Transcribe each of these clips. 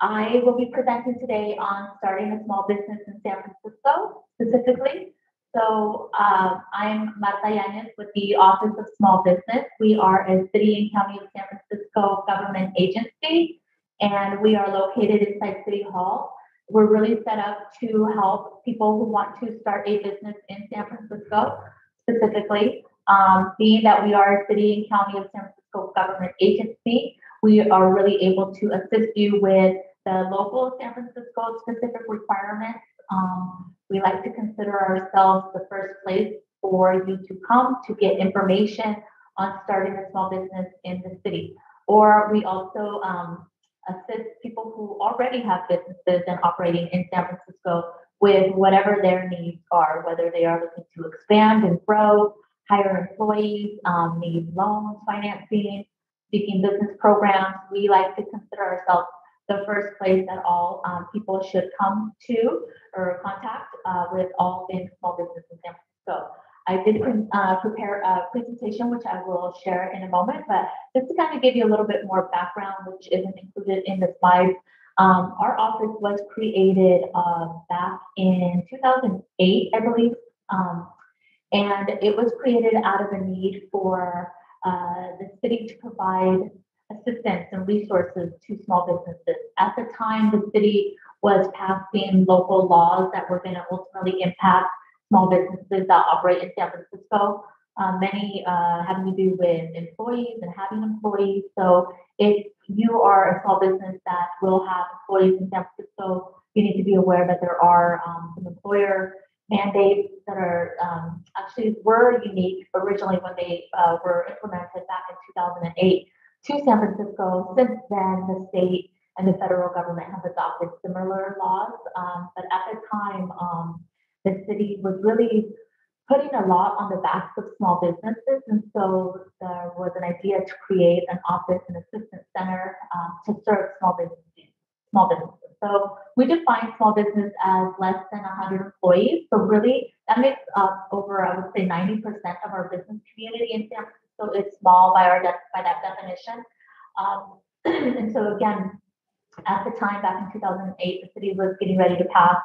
I will be presenting today on starting a small business in San Francisco specifically. So uh, I'm Marta Yanez with the Office of Small Business. We are a city and county of San Francisco government agency, and we are located inside City Hall. We're really set up to help people who want to start a business in San Francisco specifically. Um, being that we are a city and county of San Francisco government agency, we are really able to assist you with the local San Francisco specific requirements. Um, we like to consider ourselves the first place for you to come to get information on starting a small business in the city. Or we also um, assist people who already have businesses and operating in San Francisco with whatever their needs are, whether they are looking to expand and grow, hire employees, um, need loans, financing, seeking business programs. We like to consider ourselves the first place that all um, people should come to or contact uh, with all things small business in San Francisco. I did uh, prepare a presentation, which I will share in a moment, but just to kind of give you a little bit more background, which isn't included in the slides, um, our office was created uh, back in 2008, I believe, um, and it was created out of a need for uh, the city to provide assistance and resources to small businesses. At the time, the city was passing local laws that were going to ultimately impact small businesses that operate in San Francisco. Uh, many uh, having to do with employees and having employees. So if you are a small business that will have employees in San Francisco, you need to be aware that there are um, some employer mandates that are um, actually were unique originally when they uh, were implemented back in 2008 to San Francisco. Since then, the state and the federal government have adopted similar laws. Um, but at the time, um, the city was really putting a lot on the backs of small businesses. And so there was an idea to create an office and assistance center um, to serve small businesses. Small businesses. So we define small business as less than 100 employees. So really, that makes up over, I would say, 90% of our business community in San Francisco so it's small by our de- by that definition. Um, and so again, at the time back in 2008, the city was getting ready to pass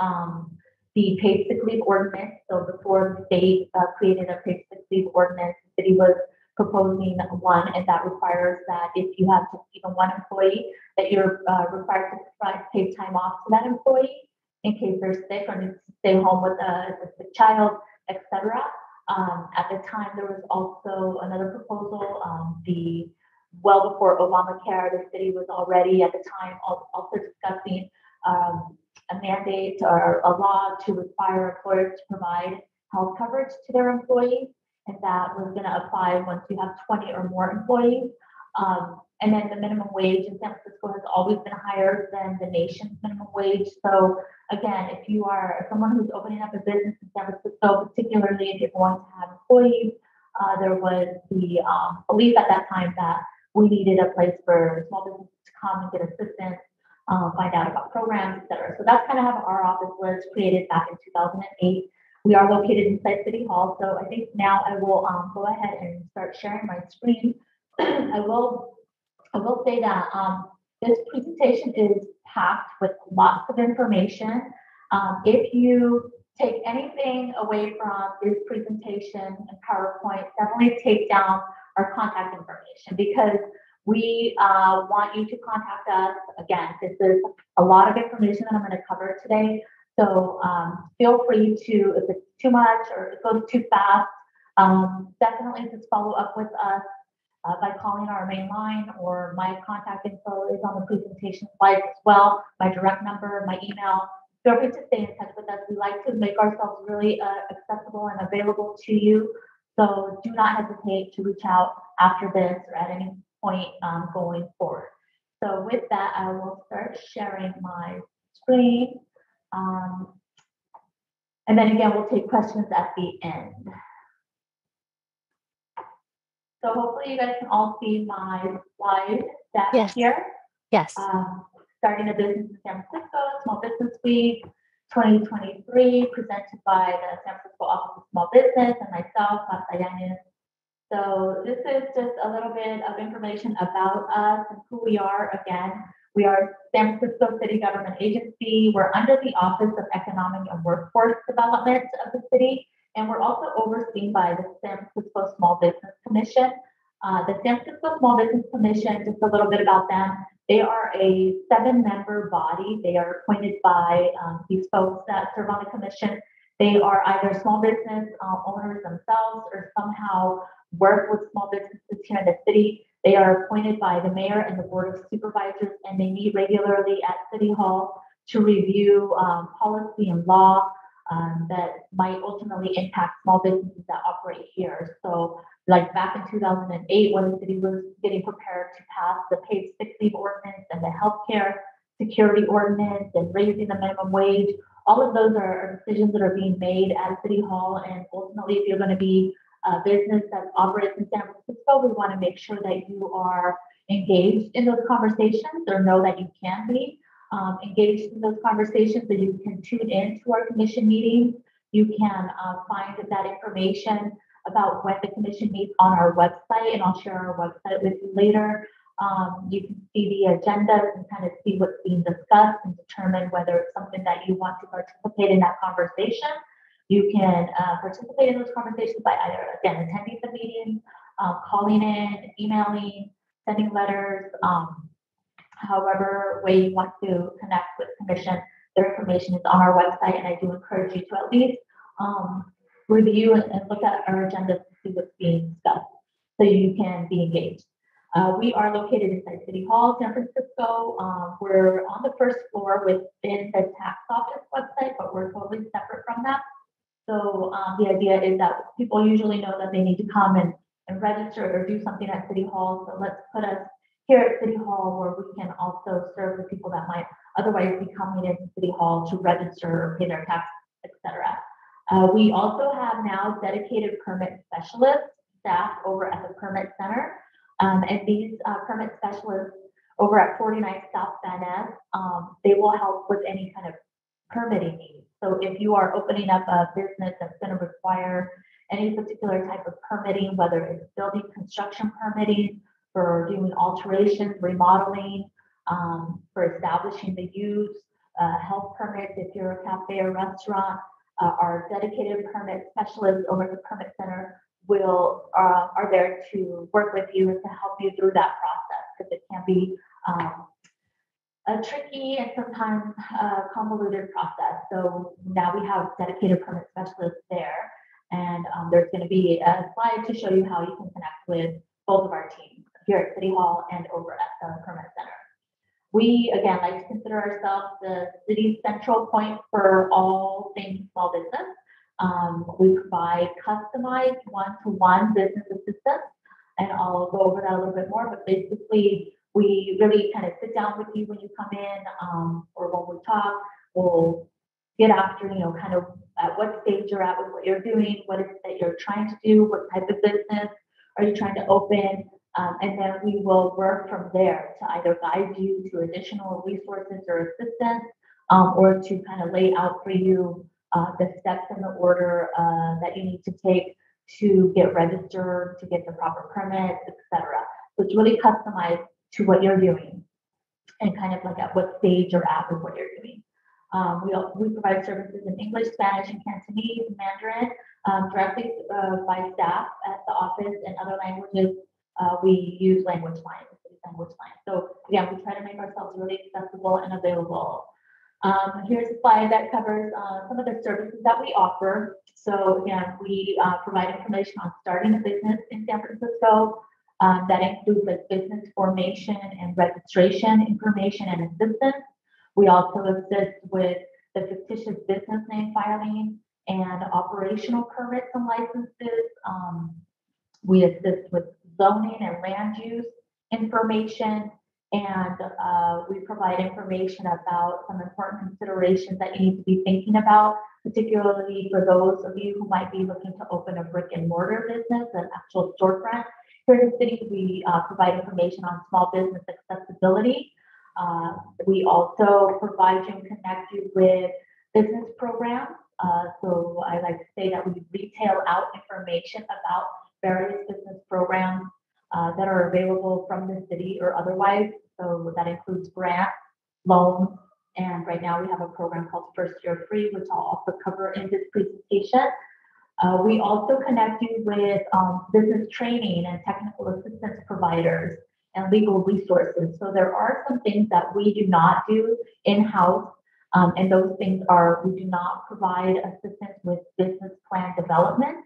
um, the paid sick leave ordinance. So before the state uh, created a paid sick leave ordinance, the city was proposing one, and that requires that if you have just even one employee, that you're uh, required to provide paid time off to that employee in case they're sick or need to stay home with a, a sick child, etc. Um, at the time, there was also another proposal, um, the well before Obamacare, the city was already at the time also discussing um, a mandate or a law to require employers to provide health coverage to their employees, and that was going to apply once you have 20 or more employees. Um, and then the minimum wage in San Francisco has always been higher than the nation's minimum wage. So again, if you are someone who's opening up a business in San Francisco, particularly if you're going to have employees, uh, there was the um, belief at that time that we needed a place for small businesses to come and get assistance, uh, find out about programs, et cetera. So that's kind of how our office was created back in 2008. We are located inside City Hall. So I think now I will um, go ahead and start sharing my screen. I will I will say that um, this presentation is packed with lots of information. Um, if you take anything away from this presentation and PowerPoint, definitely take down our contact information because we uh, want you to contact us. Again, this is a lot of information that I'm going to cover today. So um, feel free to, if it's too much or it goes too fast, um, definitely just follow up with us uh, by calling our main line or my contact info is on the presentation slides as well, my direct number, my email. Feel free to stay in touch with us. We like to make ourselves really uh, accessible and available to you. So do not hesitate to reach out after this or at any point um, going forward. So with that, I will start sharing my screen. Um, and then again, we'll take questions at the end. So hopefully you guys can all see my slide deck Yes. here. Yes. Um, starting a business in San Francisco, Small Business Week 2023, presented by the San Francisco Office of Small Business and myself, Marta Yanez. So this is just a little bit of information about us and who we are. Again, We are San Francisco City Government Agency. We're under the Office of Economic and Workforce Development of the city, and we're also overseen by the San Francisco Small Business Commission. Uh, the San Francisco Small Business Commission, just a little bit about them. They are a seven-member body. They are appointed by um, these folks that serve on the commission. They are either small business uh, owners themselves or somehow work with small businesses here in the city. They are appointed by the mayor and the board of supervisors, and they meet regularly at City Hall to review um, policy and law um, that might ultimately impact small businesses that operate here. So, like back in 2008, when the city was getting prepared to pass the paid sick leave ordinance and the healthcare security ordinance and raising the minimum wage, all of those are decisions that are being made at City Hall. And ultimately, if you're going to be a business that operates in San Francisco, we want to make sure that you are engaged in those conversations or know that you can be um, engaged in those conversations, so you can tune in to our commission meetings. You can uh, find that information about when the commission meets on our website, and I'll share our website with you later. Um, you can see the agendas and kind of see what's being discussed and determine whether it's something that you want to participate in that conversation. You can uh, participate in those conversations by either, again, attending the meetings, um, calling in, emailing, sending letters, um, however way you want to connect with commission. Their information is on our website, and I do encourage you to at least um, review and, and look at our agenda to see what's being discussed so you can be engaged. Uh, we are located inside City Hall, San Francisco. Um, we're on the first floor within the tax office website, but we're totally separate from that. So um, the idea is that people usually know that they need to come and, and register or do something at City Hall. So let's put us here at City Hall where we can also serve the people that might otherwise be coming into City Hall to register or pay their tax, etc. Uh, we also have now dedicated permit specialists staff over at the permit center. Um, and these uh, permit specialists over at 49 South Van um, they will help with any kind of permitting needs. So if you are opening up a business that's going to require any particular type of permitting, whether it's building construction permitting, for doing alterations, remodeling, um, for establishing the use, uh, health permits if you're a cafe or restaurant. Uh, our dedicated permit specialists over at the permit center will uh, are there to work with you and to help you through that process because it can be um, a tricky and sometimes uh, convoluted process. So now we have dedicated permit specialists there, and um, there's going to be a slide to show you how you can connect with both of our teams here at City Hall and over at the Permit Center. We, again, like to consider ourselves the city's central point for all things small business. Um, we provide customized one-to-one business assistance, and I'll go over that a little bit more, but basically, we really kind of sit down with you when you come in, um, or when we talk, we'll get after, you know, kind of at what stage you're at with what you're doing, what is it that you're trying to do, what type of business are you trying to open, um, and then we will work from there to either guide you to additional resources or assistance, um, or to kind of lay out for you uh, the steps in the order uh, that you need to take to get registered, to get the proper permits, etc. So it's really customized to what you're doing and kind of like at what stage you're at with what you're doing. Um, we, we provide services in English, Spanish, and Cantonese, Mandarin, um, directly uh, by staff at the office and other languages uh, we use language line, language line. So again, we try to make ourselves really accessible and available. Um, here's a slide that covers uh, some of the services that we offer. So again, we uh, provide information on starting a business in San Francisco. Um, that includes like business formation and registration information and assistance. We also assist with the fictitious business name filing and operational permits and licenses. Um, we assist with zoning and land use information. And uh, we provide information about some important considerations that you need to be thinking about, particularly for those of you who might be looking to open a brick and mortar business, an actual storefront. Here in the city, we uh, provide information on small business accessibility. Uh, we also provide you and connect you with business programs. Uh, so I like to say that we retail out information about various business programs uh, that are available from the city or otherwise. So that includes grants, loans, and right now we have a program called First Year Free, which I'll also cover in this presentation. Uh, we also connect you with um, business training and technical assistance providers and legal resources. So there are some things that we do not do in-house, um, and those things are we do not provide assistance with business plan development.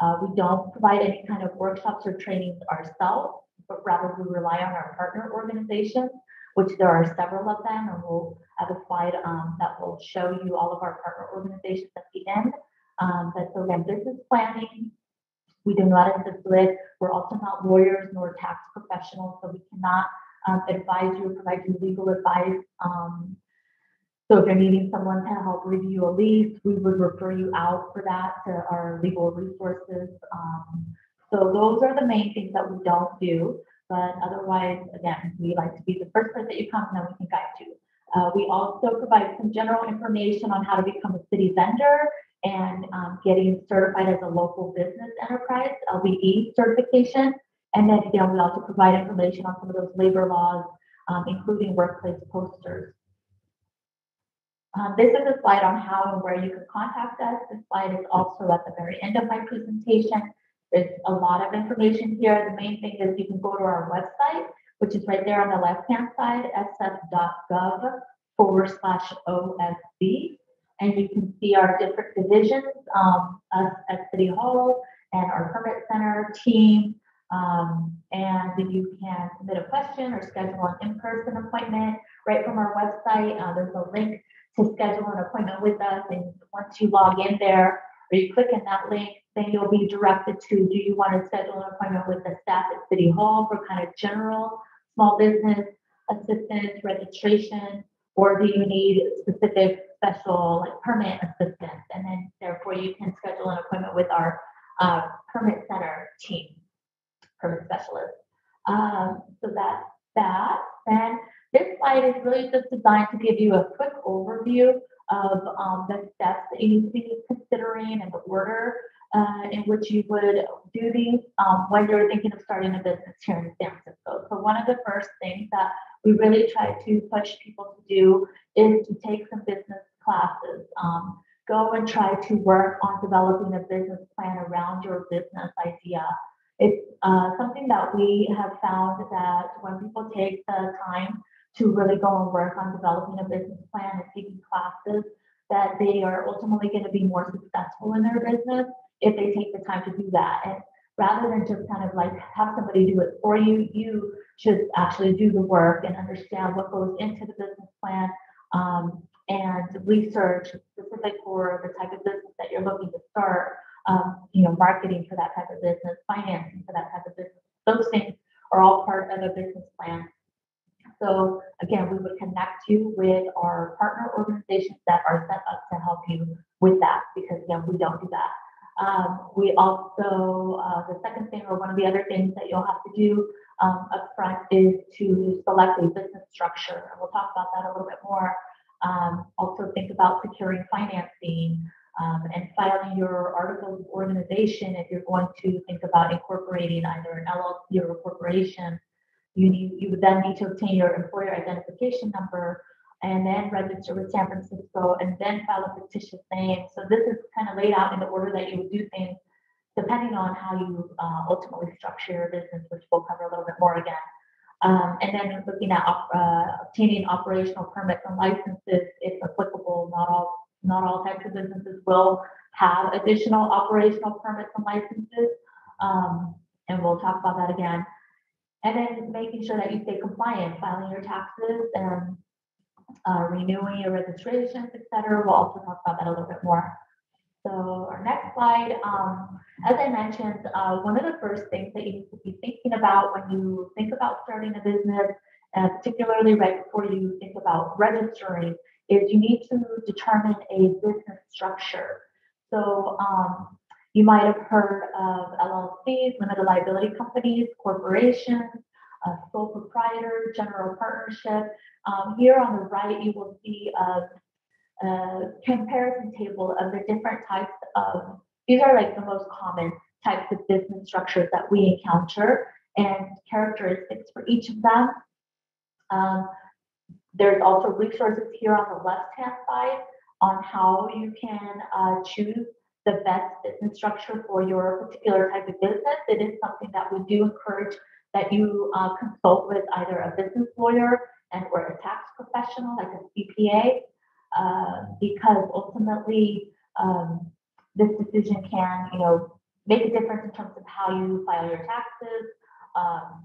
Uh, we don't provide any kind of workshops or trainings ourselves, but rather we rely on our partner organizations, which there are several of them, and we'll have a slide um, that will show you all of our partner organizations at the end. Um, but so again, business planning, we do not assist with. We're also not lawyers nor tax professionals, so we cannot um, advise you or provide you legal advice. Um, so if you're needing someone to help review a lease, we would refer you out for that to our legal resources. Um, so those are the main things that we don't do. But otherwise, again, we like to be the first place that you come and then we can guide you. Uh, we also provide some general information on how to become a city vendor and um, getting certified as a local business enterprise, LBE certification. And then again, we also provide information on some of those labor laws, um, including workplace posters. Um, this is a slide on how and where you can contact us. This slide is also at the very end of my presentation. There's a lot of information here. The main thing is you can go to our website, which is right there on the left-hand side, sf.gov forward slash OSB and you can see our different divisions, um, us at City Hall and our permit center team. Um, and you can submit a question or schedule an in-person appointment right from our website. Uh, there's a link to schedule an appointment with us. And once you log in there or you click in that link, then you'll be directed to, do you want to schedule an appointment with the staff at City Hall for kind of general small business assistance, registration, or do you need specific special like permit assistance? And then therefore you can schedule an appointment with our uh, permit center team, permit specialist. Um, so that's that. Then this slide is really just designed to give you a quick overview of um, the steps that you need to be considering and the order uh, in which you would do these um, when you're thinking of starting a business here in San Francisco. So one of the first things that we really try to push people to do is to take some business classes. Um, go and try to work on developing a business plan around your business idea. It's uh, something that we have found that when people take the time to really go and work on developing a business plan and taking classes, that they are ultimately going to be more successful in their business if they take the time to do that. And rather than just kind of like have somebody do it for you, you should actually do the work and understand what goes into the business plan um, and research specific for the type of business that you're looking to start. Um, you know, marketing for that type of business, financing for that type of business. Those things are all part of a business plan. So again, we would connect you with our partner organizations that are set up to help you with that because again, we don't do that. Um, we also, uh, the second thing, or one of the other things that you'll have to do um, up front is to select a business structure. And we'll talk about that a little bit more. Um, also think about securing financing um, and filing your articles of organization if you're going to think about incorporating either an LLC or a corporation. You need, you would then need to obtain your employer identification number and then register with San Francisco and then file a fictitious name. So this is kind of laid out in the order that you would do things depending on how you uh, ultimately structure your business, which we'll cover a little bit more again. Um, and then looking at uh, obtaining operational permits and licenses, if applicable, not all not all types of businesses will have additional operational permits and licenses. Um, and we'll talk about that again. And then making sure that you stay compliant, filing your taxes and uh, renewing your registrations, etc. We'll also talk about that a little bit more. So our next slide, um, as I mentioned, uh, one of the first things that you need to be thinking about when you think about starting a business, and particularly right before you think about registering, is you need to determine a business structure. So um, you might have heard of LLCs, limited liability companies, corporations, sole proprietor, general partnership. Um, here on the right, you will see a, a, comparison table of the different types of, these are like the most common types of business structures that we encounter and characteristics for each of them. Um, there's also resources here on the left-hand side on how you can uh, choose the best business structure for your particular type of business. It is something that we do encourage that you uh, consult with either a business lawyer and or a tax professional like a CPA, uh, because ultimately um, this decision can, you know, make a difference in terms of how you file your taxes um,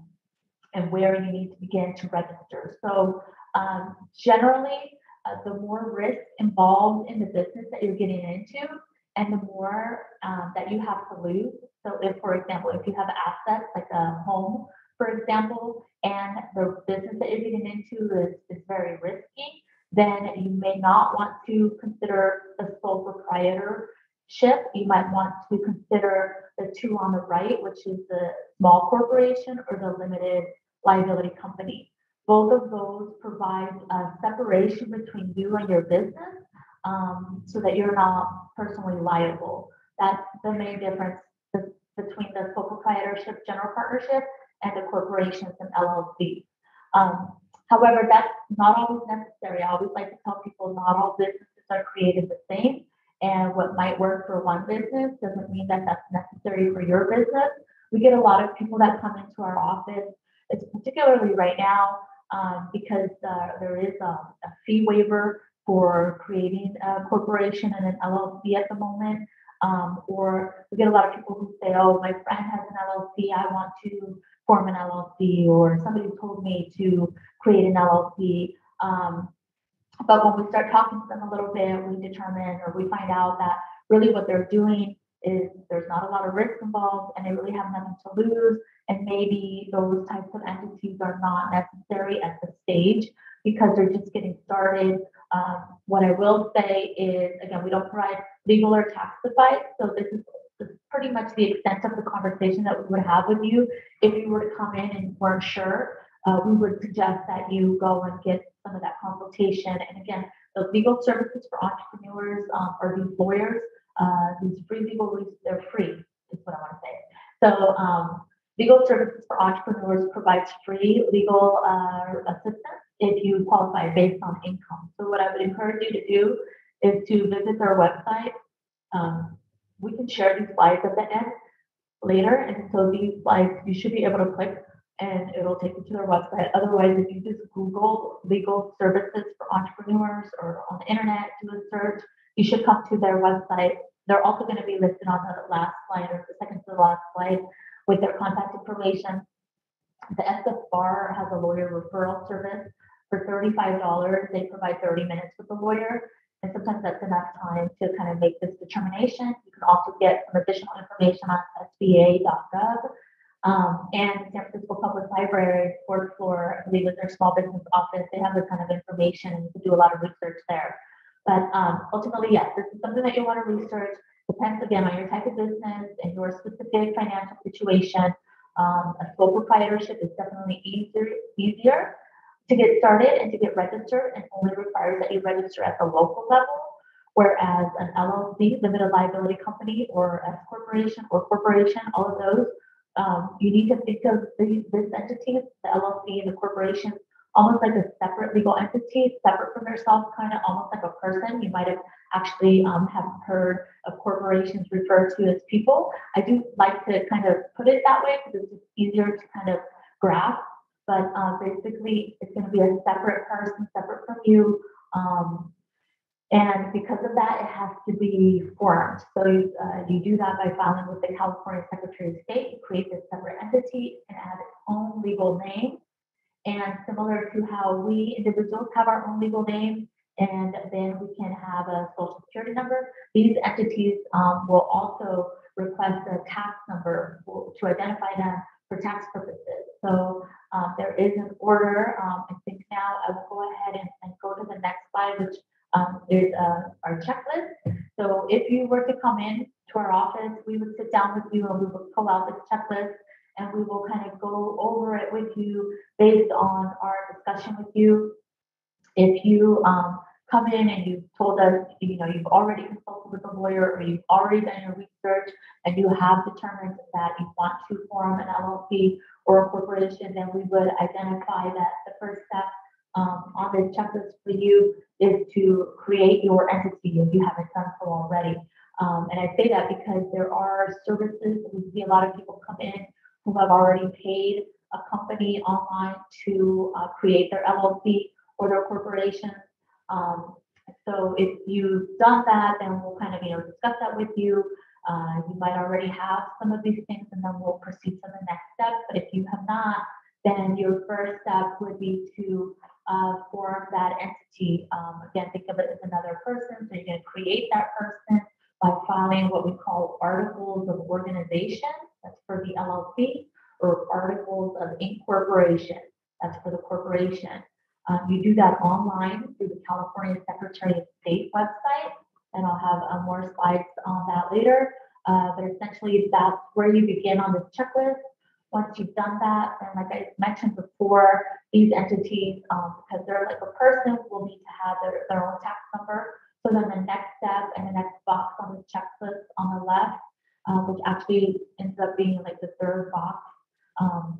and where you need to begin to register. So um, generally, uh, the more risk involved in the business that you're getting into, and the more um, that you have to lose. So, if, for example, if you have assets like a home, for example, and the business that you're getting into is, is very risky, then you may not want to consider the sole proprietorship. You might want to consider the two on the right, which is the small corporation or the limited liability company. Both of those provide a separation between you and your business um, so that you're not personally liable. That's the main difference between the sole proprietorship general partnership and the corporations and LLCs. Um, however, that's not always necessary. I always like to tell people not all businesses are created the same. And what might work for one business doesn't mean that that's necessary for your business. We get a lot of people that come into our office. It's particularly right now um, because uh, there is a, a, fee waiver for creating a corporation and an LLC at the moment. Um, or we get a lot of people who say, oh, my friend has an LLC, I want to form an LLC, or somebody told me to create an LLC. Um, but when we start talking to them a little bit, we determine or we find out that really what they're doing is there's not a lot of risk involved and they really have nothing to lose. And maybe those types of entities are not necessary at the stage because they're just getting started. Um, what I will say is, again, we don't provide legal or tax advice. So this is, pretty much the extent of the conversation that we would have with you. If you were to come in and weren't sure, uh, we would suggest that you go and get some of that consultation. And again, the legal services for entrepreneurs um, or these lawyers, uh, these free legal, they're free, is what I want to say. So um, legal services for entrepreneurs provides free legal uh, assistance if you qualify based on income. So what I would encourage you to do is to visit their website. Um, we can share these slides at the end later. And so these slides, you should be able to click and it'll take you to their website. Otherwise, if you just Google legal services for entrepreneurs or on the internet, do a search, you should come to their website. They're also going to be listed on the last slide or the second to the last slide with their contact information. The SF Bar has a lawyer referral service. For $35, they provide 30 minutes with the lawyer. And sometimes that's enough time to kind of make this determination. You can also get some additional information on SBA.gov um, and San Francisco Public Library, fourth floor, I believe is their small business office. They have this kind of information and you can do a lot of research there. But um, ultimately, yes, this is something that you want to research. Depends again on your type of business and your specific financial situation. Um, a sole proprietorship is definitely easier, easier to get started and to get registered and only requires that you register at the local level. Whereas an LLC, limited liability company, or S corporation or corporation, all of those um, you need to think of these, this entity, the LLC and the corporation, almost like a separate legal entity, separate from yourself, kind of almost like a person. You might have actually um, have heard of corporations referred to as people. I do like to kind of put it that way because it's easier to kind of grasp. But um, basically, it's going to be a separate person, separate from you. Um, and because of that, it has to be formed. So you, uh, you do that by filing with the California Secretary of State. You create this separate entity and add its own legal name. And similar to how we individuals have our own legal name, and then we can have a social security number, these entities um, will also request a tax number to identify them for tax purposes. So um, there is an order. Um, I think now I will go ahead and, and go to the next slide, which um, there's uh, our checklist. So if you were to come in to our office, we would sit down with you and we would pull out this checklist and we will kind of go over it with you based on our discussion with you. If you um, come in and you've told us, you know, you've already consulted with a lawyer or you've already done your research and you have determined that you want to form an LLC or a corporation, then we would identify that the first step um, on the checklist for you is to create your entity if you haven't done so already. Um, and I say that because there are services, we see a lot of people come in who have already paid a company online to uh, create their LLC or their corporation. Um, so if you've done that, then we'll kind of, you know, discuss that with you. Uh, you might already have some of these things and then we'll proceed to the next step. But if you have not, then your first step would be to uh, form that entity. Um, again, think of it as another person. So you're going to create that person by filing what we call articles of organization. That's for the LLC or articles of incorporation. That's for the corporation. Um, you do that online through the California Secretary of State website, and I'll have uh, more slides on that later. Uh, but essentially, that's where you begin on this checklist. Once you've done that, and like I mentioned before, these entities, um, because they're like a person, will need to have their, their own tax number. So then the next step and the next box on the checklist on the left, uh, which actually ends up being like the third box, um,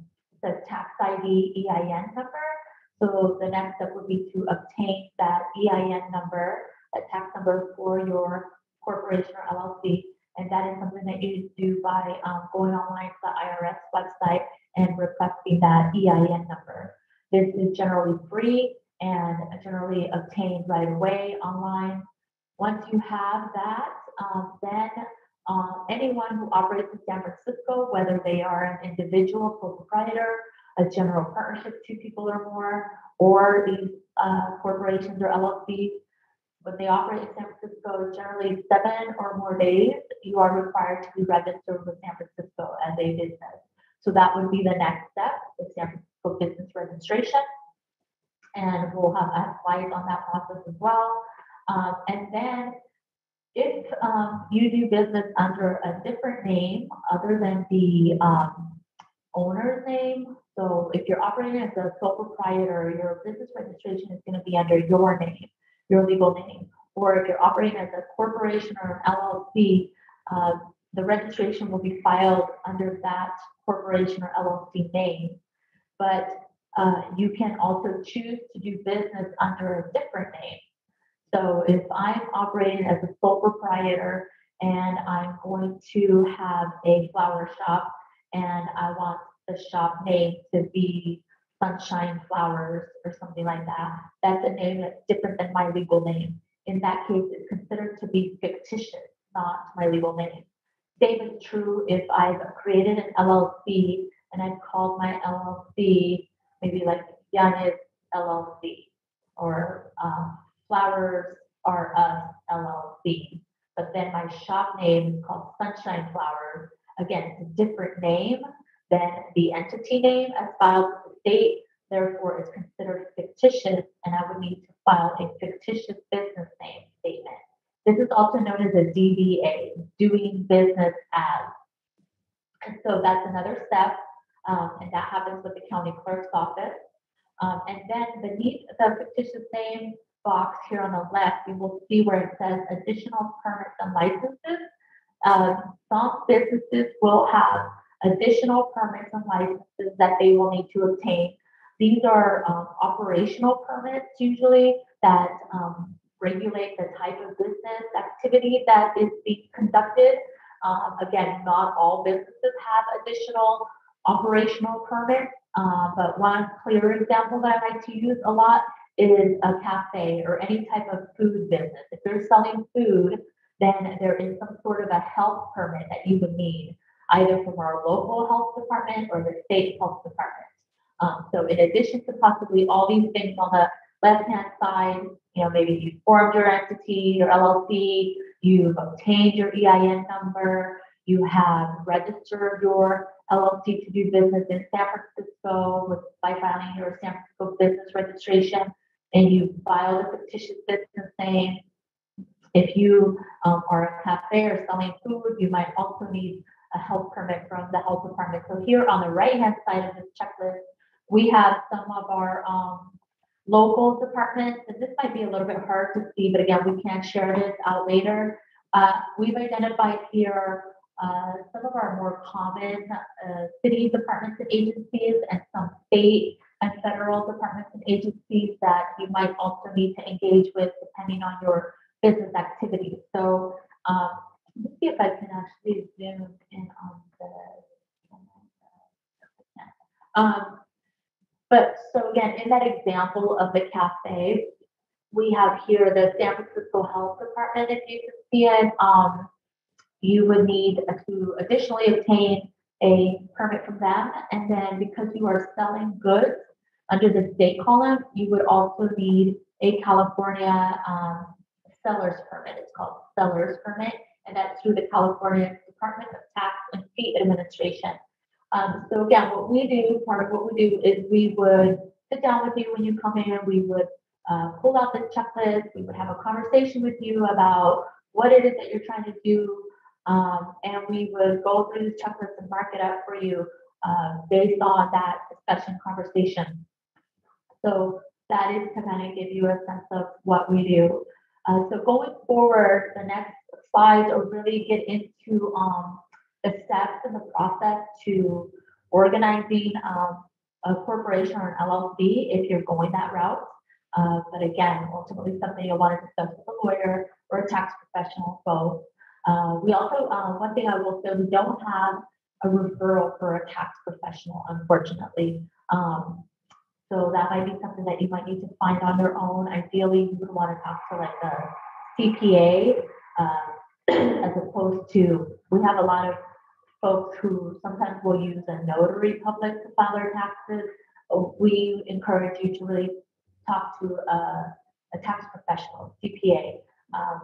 tax ID EIN number. So the next step would be to obtain that EIN number, a tax number for your corporation or LLC. And that is something that you do by um, going online to the IRS website and requesting that EIN number. This is generally free and generally obtained right away online. Once you have that, um, then um, anyone who operates in San Francisco, whether they are an individual proprietor, a general partnership, two people or more, or these uh, corporations or LLCs, when they operate in San Francisco, generally seven or more days, you are required to be registered with San Francisco as a business. So that would be the next step, the San Francisco business registration. And we'll have a slide on that process as well. Um, and then if um, you do business under a different name other than the um, owner's name, so if you're operating as a sole proprietor, your business registration is going to be under your name, your legal name. Or if you're operating as a corporation or an LLC, uh, the registration will be filed under that corporation or LLC name. But uh, you can also choose to do business under a different name. So if I'm operating as a sole proprietor and I'm going to have a flower shop and I want the shop name to be Sunshine Flowers or something like that. That's a name that's different than my legal name. In that case, it's considered to be fictitious, not my legal name. Same is true if I've created an LLC and I've called my LLC maybe like Yanez LLC or um, Flowers Are Us LLC. But then my shop name is called Sunshine Flowers. Again, it's a different name, then the entity name as filed with the state, therefore is considered fictitious, and I would need to file a fictitious business name statement. This is also known as a DBA, doing business as. And so that's another step, um, and that happens with the county clerk's office. Um, and then beneath the fictitious name box here on the left, you will see where it says additional permits and licenses. Um, some businesses will have additional permits and licenses that they will need to obtain. These are um, operational permits usually that um, regulate the type of business activity that is being conducted. Um, again, not all businesses have additional operational permits, uh, but one clear example that I like to use a lot is a cafe or any type of food business. If you're selling food, then there is some sort of a health permit that you would need either from our local health department or the state health department. Um, so in addition to possibly all these things on the left-hand side, you know, maybe you formed your entity, your LLC, you've obtained your EIN number, you have registered your LLC to do business in San Francisco with, by filing your San Francisco business registration, and you filed a fictitious business name. If you um, are a cafe or selling food, you might also need a health permit from the health department. So here on the right-hand side of this checklist, we have some of our um, local departments, and this might be a little bit hard to see, but again, we can share this out later. Uh, we've identified here, uh, some of our more common, uh, city departments and agencies and some state and federal departments and agencies that you might also need to engage with depending on your business activities. So, um, let me see if I can actually zoom in on the. Um, but so again, in that example of the cafe, we have here the San Francisco Health Department, if you can see it. Um, you would need to additionally obtain a permit from them. And then because you are selling goods under the state column, you would also need a California um, seller's permit. It's called seller's permit, and that's through the California Department of Tax and Fee Administration. Um, so again, what we do, part of what we do is we would sit down with you when you come in, we would uh, pull out the checklist, we would have a conversation with you about what it is that you're trying to do, um, and we would go through the checklist and mark it up for you uh, based on that discussion conversation. So that is to kind of give you a sense of what we do. Uh, so going forward, the next will really get into um, the steps in the process to organizing um, a corporation or an LLC if you're going that route. Uh, but again, ultimately something you'll want to discuss with a lawyer or a tax professional, both. Uh, we also, uh, one thing I will say, we don't have a referral for a tax professional, unfortunately. Um, so that might be something that you might need to find on your own. Ideally, you would want to talk to like a CPA, uh, as opposed to, we have a lot of folks who sometimes will use a notary public to file their taxes. We encourage you to really talk to a, a tax professional, CPA, um,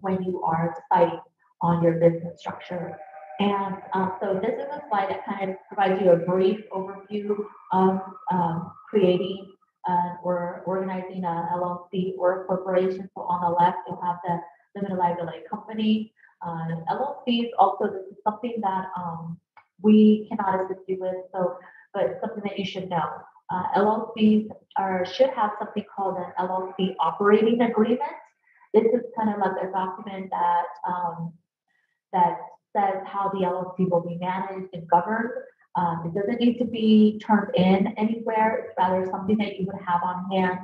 when you are deciding on your business structure. And um, so this is a slide that kind of provides you a brief overview of um, creating uh, or organizing a LLC or a corporation. So on the left, you'll have the limited liability company. Uh, LLCs also, this is something that um, we cannot assist you with. So, but something that you should know. Uh, LLCs are should have something called an LLC operating agreement. This is kind of like a document that um, that says how the LLC will be managed and governed. Um, it doesn't need to be turned in anywhere. It's rather something that you would have on hand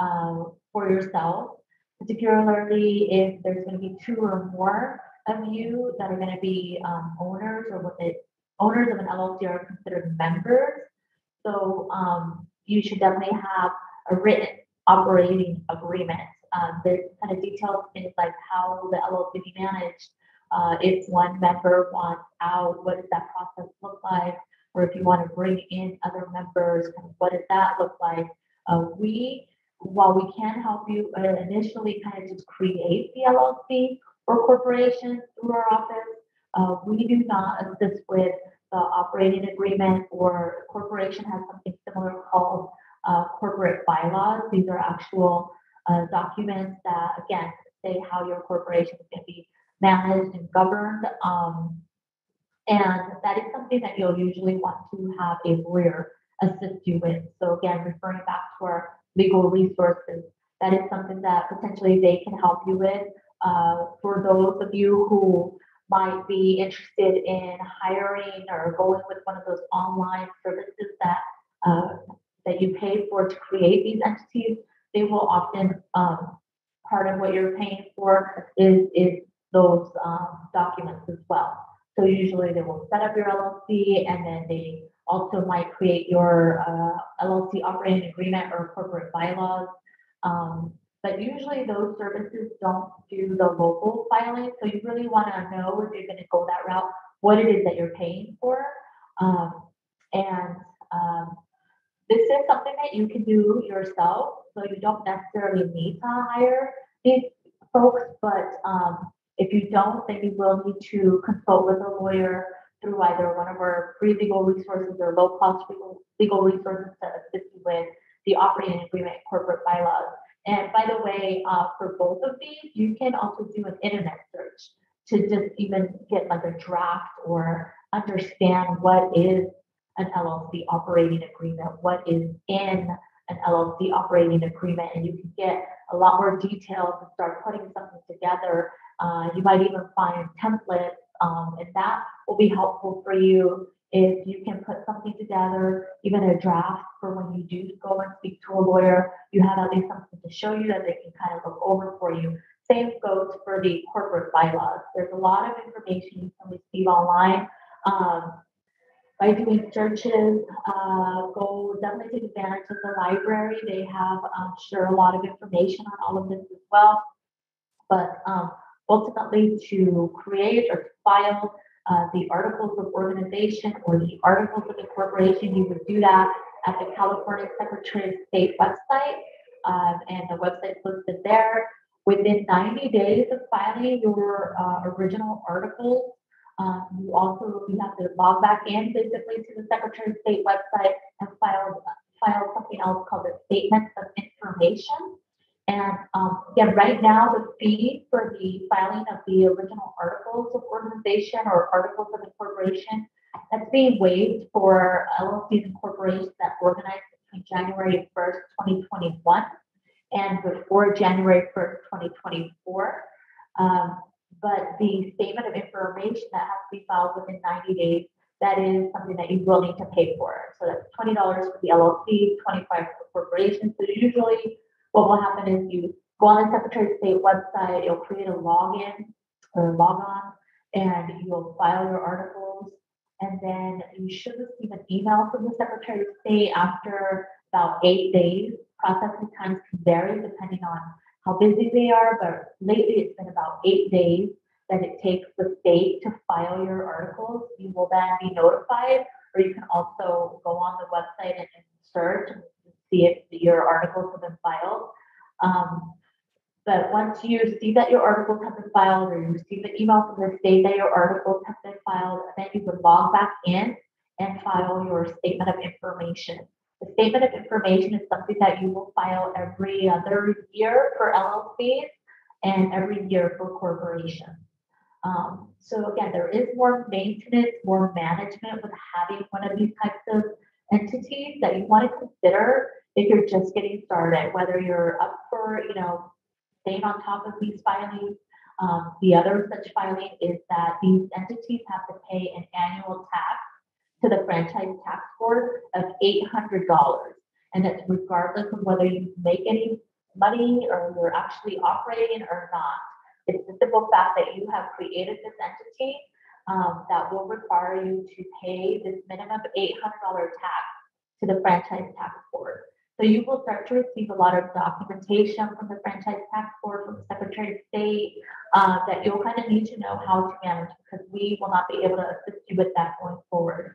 uh, for yourself, particularly if there's going to be two or more of you that are going to be um, owners or what the owners of an LLC are considered members. So um, you should definitely have a written operating agreement. Um, that kind of details things like how the LLC be managed. Uh, if one member wants out, what does that process look like? Or if you want to bring in other members, kind of what does that look like? Uh, we, while we can help you uh, initially kind of just create the LLC or corporation through our office, uh, we do not assist with the operating agreement or corporation has something similar called uh, corporate bylaws. These are actual uh, documents that, again, say how your corporation is going to be managed and governed. Um, and that is something that you'll usually want to have a lawyer assist you with. So again, referring back to our legal resources, that is something that potentially they can help you with. Uh, for those of you who might be interested in hiring or going with one of those online services that uh, that you pay for to create these entities, they will often um, part of what you're paying for is is those um, documents as well. So usually they will set up your LLC and then they also might create your uh, LLC operating agreement or corporate bylaws. Um, but usually those services don't do the local filing. So you really want to know if you're going to go that route, what it is that you're paying for. Um, and um, this is something that you can do yourself. So you don't necessarily need to hire these folks, but um, if you don't, then you will need to consult with a lawyer through either one of our free legal resources or low cost legal, resources to assist you with the operating agreement corporate bylaws. And by the way, uh, for both of these, you can also do an internet search to just even get like a draft or understand what is an LLC operating agreement, what is in an LLC operating agreement and you can get a lot more details and start putting something together. Uh, you might even find templates, um, and that will be helpful for you if you can put something together, even a draft for when you do go and speak to a lawyer, you have at least something to show you that they can kind of look over for you. Same goes for the corporate bylaws. There's a lot of information you can receive online. Um, by doing searches, uh, go definitely take advantage of the library. They have, I'm sure, a lot of information on all of this as well. But um, ultimately, to create or to file uh, the articles of organization or the articles of incorporation, you would do that at the California Secretary of State website. Um, and the website listed there. Within 90 days of filing your uh, original articles, um, you also you have to log back in basically to the Secretary of State website and file file something else called a statement of information. And um, again, right now, the fee for the filing of the original articles of organization or articles of incorporation, that's being waived for LLCs and corporations that organized between January 1st, 2021 and before January 1st, 2024. Um, but the statement of information that has to be filed within 90 days, that is something that you will need to pay for. So that's $20 for the LLC, 25 for corporations. So usually what will happen is you go on the Secretary of State website, you'll create a login or log on, and you'll file your articles. And then you should receive an email from the Secretary of State after about eight days. Processing times can vary depending on how busy they are, but lately it's been about eight days that it takes the state to file your articles. You will then be notified, or you can also go on the website and search and see if your articles have been filed. Um, but once you see that your articles have been filed or you receive the email from the state that your articles have been filed, then you would log back in and file your statement of information. The statement of information is something that you will file every other year for LLCs and every year for corporations. Um, so again, there is more maintenance, more management with having one of these types of entities that you want to consider if you're just getting started, whether you're up for, you know, staying on top of these filings. Um, the other such filing is that these entities have to pay an annual tax to the franchise tax board of $800. And that's regardless of whether you make any money or you're actually operating or not. It's the simple fact that you have created this entity um, that will require you to pay this minimum $800 tax to the franchise tax board. So you will start to receive a lot of documentation from the franchise tax board, from the Secretary of State, uh, that you'll kind of need to know how to manage because we will not be able to assist you with that going forward.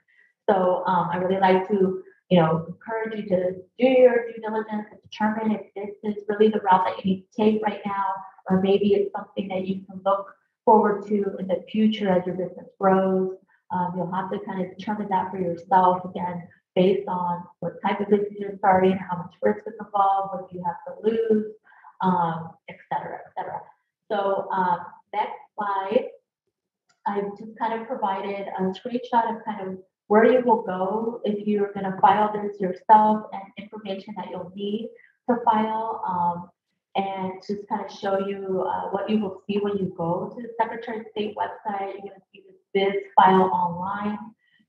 So um, I really like to, you know, encourage you to do your due diligence and determine if this is really the route that you need to take right now, or maybe it's something that you can look forward to in the future as your business grows. Um, you'll have to kind of determine that for yourself. Again, based on what type of business you're starting, how much risk is involved, what you have to lose, um, et cetera, et cetera. So um, next slide, I've just kind of provided a screenshot of kind of where you will go if you're going to file this yourself and information that you'll need to file. Um, and just kind of show you uh, what you will see when you go to the Secretary of State website. You're going to see this biz file online.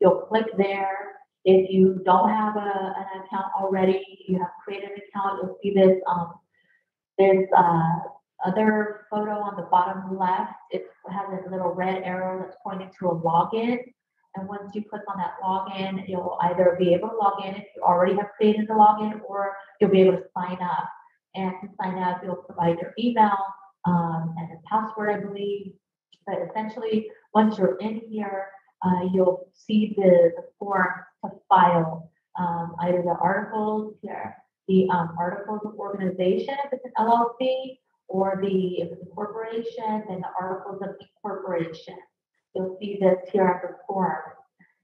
You'll click there. If you don't have a, an account already, you have created an account, you'll see this. Um, uh, other photo on the bottom left. It has a little red arrow that's pointing to a login. And once you click on that login, you'll either be able to log in if you already have created a login or you'll be able to sign up. And to sign up, you'll provide your email um, and a password, I believe. But essentially, once you're in here, uh, you'll see the, the form to file um, either the articles here, the um, articles of organization if it's an LLC, or the if it's a corporation, then the articles of incorporation. You'll see this here under form.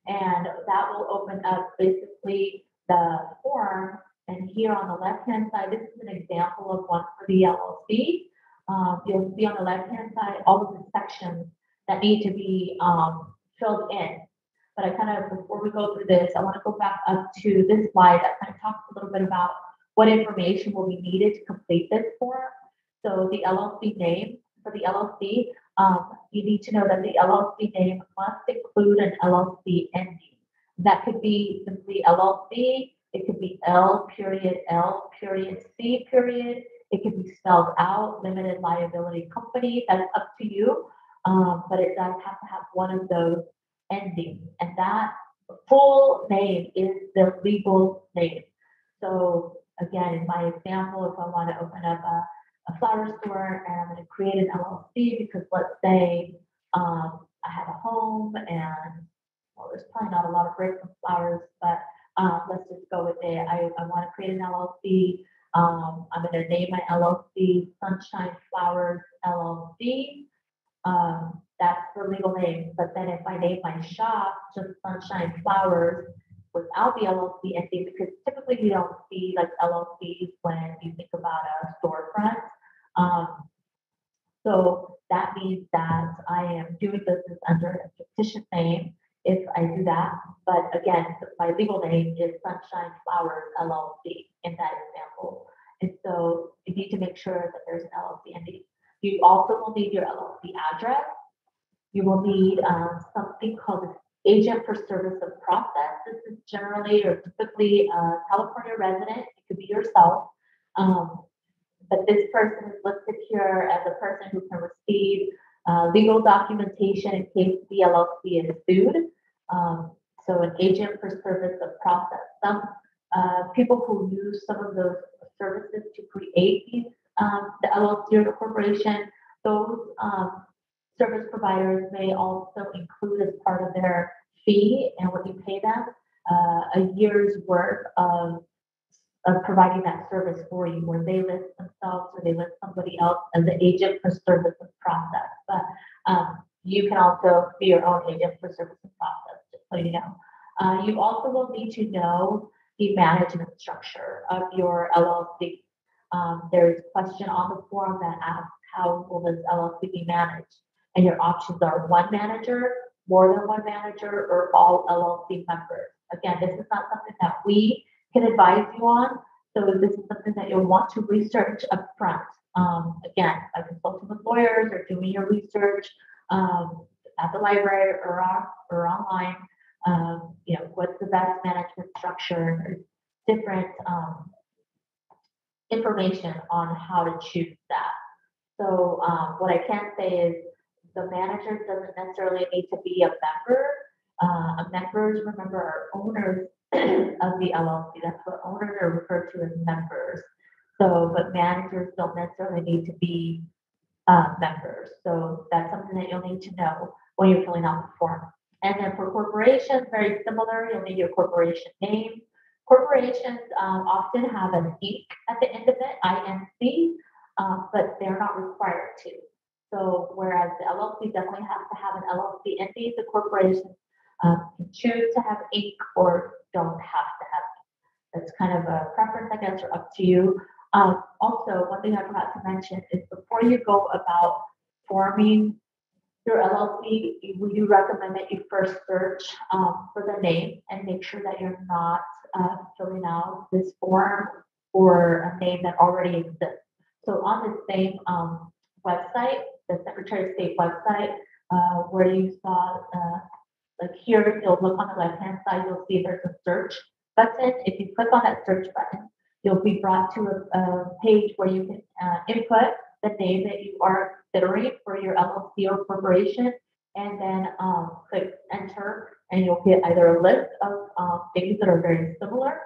And that will open up basically the form. And here on the left-hand side, this is an example of one for the LLC. Um, you'll see on the left-hand side all of the sections that need to be um, filled in. But I kind of, before we go through this, I want to go back up to this slide that kind of talks a little bit about what information will be needed to complete this form. So the LLC name for the LLC, um, you need to know that the LLC name must include an LLC ending. That could be simply LLC, it could be L period L period C period. It could be spelled out, limited liability company, that's up to you. Um, but it does have to have one of those endings. And that full name is the legal name. So again, in my example, if I want to open up a, a flower store and I'm going to create an LLC because let's say um, I have a home and well, there's probably not a lot of break from flowers, but um, let's just go with it. I, I want to create an LLC. Um, I'm going to name my LLC Sunshine Flowers LLC. Um, that's the legal name. But then if I name my shop just Sunshine Flowers without the LLC ending, because typically we don't see like LLCs when you think about a storefront. Um, so that means that I am doing business under a fictitious name if I do that. But again, my legal name is Sunshine Flowers LLC in that example. And so you need to make sure that there's an LLC ending. You also will need your LLC address. You will need um, something called an agent for service of process. This is generally or typically a California resident. It could be yourself. Um, but this person is listed here as a person who can receive uh, legal documentation in case the LLC is sued. Um, so an agent for service of process. Some uh, people who use some of those services to create these, um, the LLC or the corporation, those um, service providers may also include as part of their fee and what you pay them uh, a year's worth of of providing that service for you, where they list themselves or they list somebody else as the agent for service of process. But um, you can also be your own agent for service and process, know. Uh, you also will need to know the management structure of your LLC. Um, there's a question on the forum that asks how will this LLC be managed? And your options are one manager, more than one manager, or all LLC members. Again, this is not something that we can advise you on. So this is something that you'll want to research upfront. Um, again, by consulting with lawyers or doing your research um, at the library or, on, or online. Um, you know, what's the best management structure? Different um, information on how to choose that. So um, what I can say is the manager doesn't necessarily need to be a member. Uh, members, remember, are owners of the LLC. That's what owners are referred to as members. So, but managers don't necessarily need to be uh, members. So that's something that you'll need to know when you're filling out the form. And then for corporations, very similar, you'll need your corporation name. Corporations um, often have an Inc. at the end of it, INC, um, but they're not required to. So whereas the LLC definitely has to have an LLC entity, the corporation um, can choose to have Inc. or don't have to have. It. That's kind of a preference, I guess, or up to you. Um, also, one thing I forgot to mention is before you go about forming your LLC, we do recommend that you first search um, for the name and make sure that you're not uh, filling out this form or a name that already exists. So on the same um, website, the Secretary of State website, uh, where you saw, uh, like here, you'll look on the left-hand side, you'll see there's a search button. If you click on that search button, you'll be brought to a, a page where you can uh, input the name that you are for your LLC or corporation, and then um, click enter, and you'll get either a list of um, things that are very similar,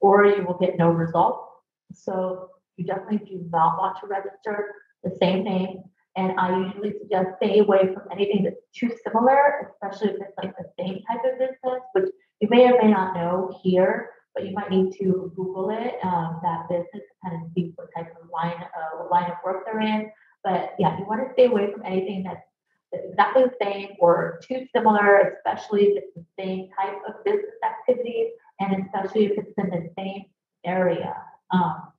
or you will get no results. So you definitely do not want to register the same name. And I usually suggest stay away from anything that's too similar, especially if it's like the same type of business, which you may or may not know here, but you might need to Google it, um, that business to kind of see what type of line, uh, line of work they're in. But yeah, you want to stay away from anything that's, exactly the same or too similar, especially if it's the same type of business activities and especially if it's in the same area. Um,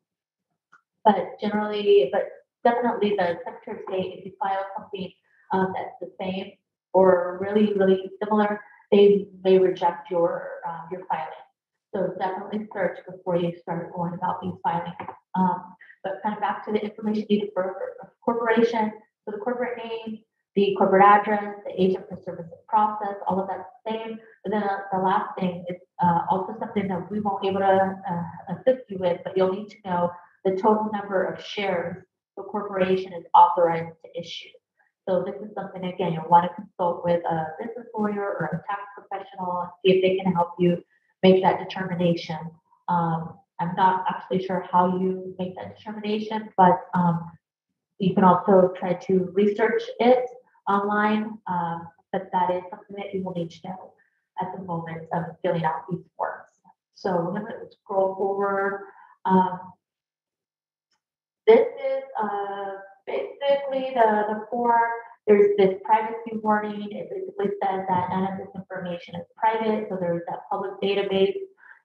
but generally, but definitely the Secretary of State, if you file something um, that's the same or really, really similar, they may reject your um, your filing. So definitely search before you start going about these filings. Um, but kind of back to the information needed for a corporation, so the corporate name, the corporate address, the agent for service and process, all of that's the same. But then uh, the last thing is uh, also something that we won't be able to uh, assist you with, but you'll need to know the total number of shares the corporation is authorized to issue. So this is something, again, you'll want to consult with a business lawyer or a tax professional and see if they can help you make that determination. Um, I'm not actually sure how you make that determination, but um, you can also try to research it online. Um, but that is something that you will need to know at the moment of filling out these forms. So I'm going to scroll forward. Um, this is uh, basically the, the form. There's this privacy warning. It basically says that none of this information is private. So there's that public database.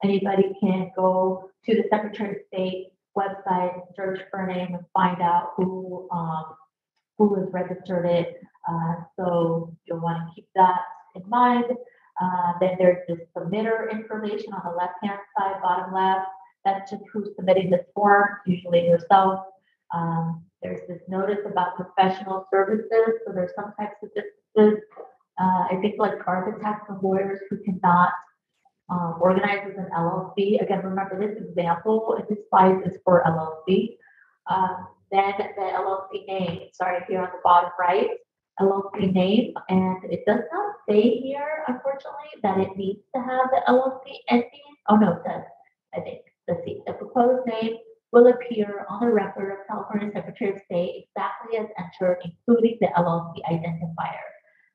Anybody can go to the Secretary of State website, search for a name, and find out who um, who has registered it. Uh, so you'll want to keep that in mind. Uh, then there's this submitter information on the left-hand side, bottom left. That's just who's submitting this form, usually yourself. Um, there's this notice about professional services. So there's some types of businesses, uh, I think like architects and lawyers who cannot um, organize as an LLC. Again, remember this example, this slide is for LLC. Um, then the LLC name, sorry, here on the bottom right, LLC name, and it does not say here, unfortunately, that it needs to have the LLC ending. Oh no, it does, I think. Let's see, the proposed name will appear on the record of California Secretary of State exactly as entered, including the LLC identifier.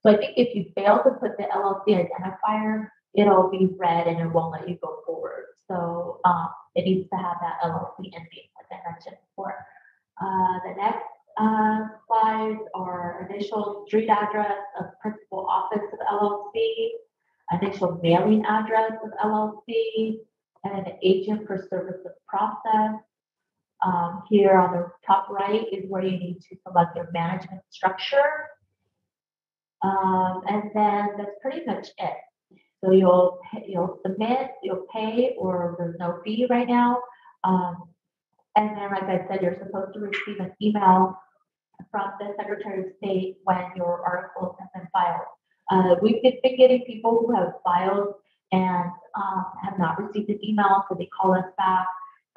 So I think if you fail to put the LLC identifier, it'll be red and it won't let you go forward. So um, it needs to have that LLC ending, like I mentioned before. Uh, the next uh, slides are initial street address of principal office of LLC, initial mailing address of LLC, and an agent for service of process. Um, here on the top right is where you need to select your management structure. Um, and then that's pretty much it. So you'll you'll submit, you'll pay, or there's no fee right now. Um, and then, like I said, you're supposed to receive an email from the Secretary of State when your article has been filed. Uh, we've been getting people who have filed and um, have not received an email, so they call us back.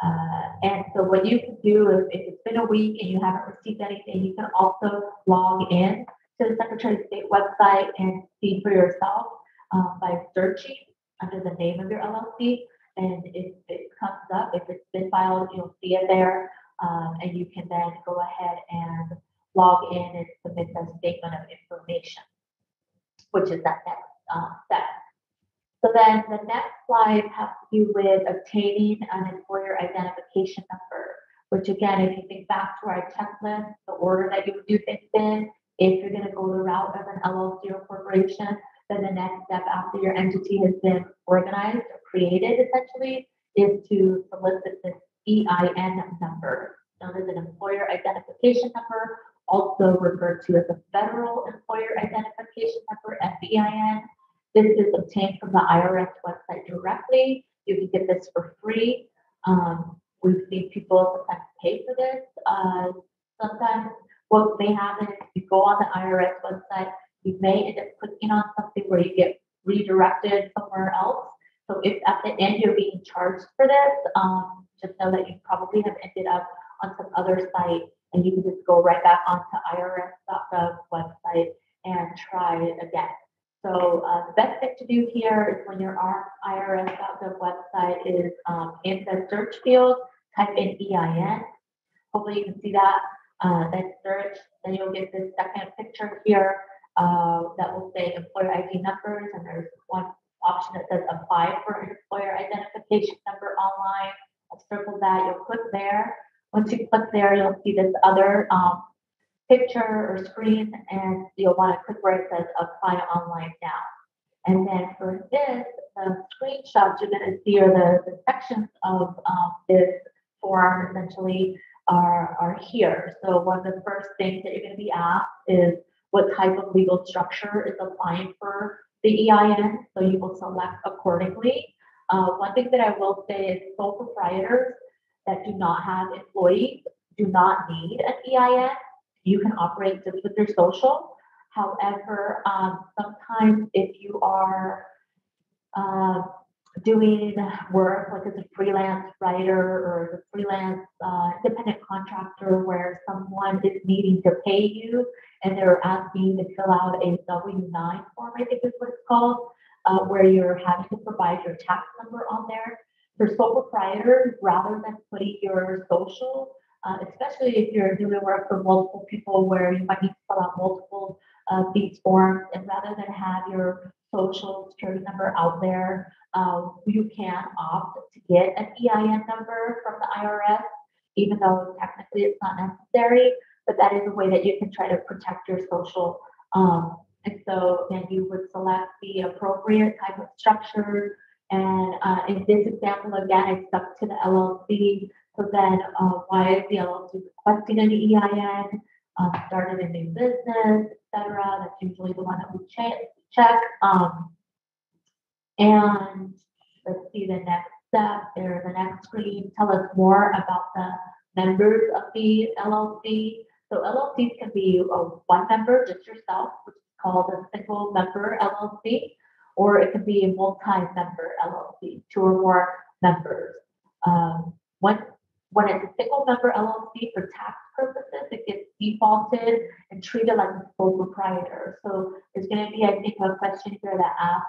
Uh, and so what you can do is if it's been a week and you haven't received anything, you can also log in to the Secretary of State website and see for yourself um, by searching under the name of your LLC. And if it comes up, if it's been filed, you'll see it there. Um, and you can then go ahead and log in and submit the statement of information, which is that next uh, step. So then the next slide has to do with obtaining an employer identification number, which again, if you think back to our checklist, the order that you would do things in, if you're going to go the route of an LLC or corporation, the next step after your entity has been organized or created essentially is to solicit this EIN number, known as an employer identification number, also referred to as a federal employer identification number, FEIN. This is obtained from the IRS website directly. You can get this for free. Um, we've seen people sometimes pay for this. Uh, sometimes what may happen is you go on the IRS website, you may end up clicking on something where you get redirected somewhere else. So if at the end you're being charged for this, um, just know that you probably have ended up on some other site and you can just go right back onto irs.gov website and try it again. So uh, the best thing to do here is when you're on irs.gov website is um, in the search field, type in EIN. Hopefully you can see that. Uh, then search, then you'll get this second picture here uh, that will say employer ID numbers, and there's one option that says apply for employer identification number online. I've that, you'll click there. Once you click there, you'll see this other um, picture or screen, and you'll want to click where it says apply online now. And then for this, the screenshots you're going to see are the, the sections of um, this form essentially are, are here. So one of the first things that you're going to be asked is what type of legal structure is applying for the EIN. So you will select accordingly. Uh, one thing that I will say is sole proprietors that do not have employees do not need an EIN. You can operate just with your social. However, um, sometimes if you are uh, doing work like as a freelance writer or as a freelance uh, independent contractor where someone is needing to pay you and they're asking to fill out a W-9 form, I think is what it's called, uh, where you're having to provide your tax number on there. For sole proprietors, rather than putting your social, uh, especially if you're doing work for multiple people where you might need to fill out multiple uh, these forms, and rather than have your social security number out there, uh, you can opt to get an EIN number from the IRS, even though technically it's not necessary, but that is a way that you can try to protect your social. Um, and so then you would select the appropriate type of structure. And uh, in this example, again, I stuck to the LLC. So then uh, why is the LLC requesting an EIN? Um, started a new business, etc. That's usually the one that we check. Check. Um, and let's see the next step there, the next screen. Tell us more about the members of the LLC. So LLCs can be a one member, just yourself, which is called a single member LLC, or it can be a multi-member LLC, two or more members. Um, when, when it's a single member LLC for tax purposes, it gets defaulted and treated like a sole proprietor. So there's going to be, I think, a question here that asks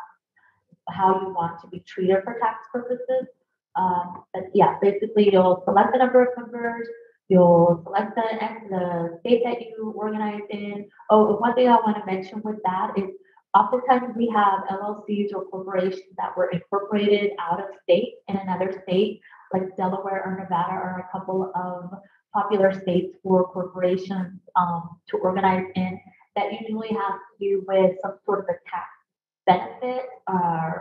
how you want to be treated for tax purposes. Um, but yeah, basically you'll select the number of members, you'll select the, the state that you organize in. Oh, one thing I want to mention with that is oftentimes we have LLCs or corporations that were incorporated out of state in another state, like Delaware or Nevada are a couple of popular states for corporations um, to organize in that usually have to do with some sort of a tax benefit. Uh,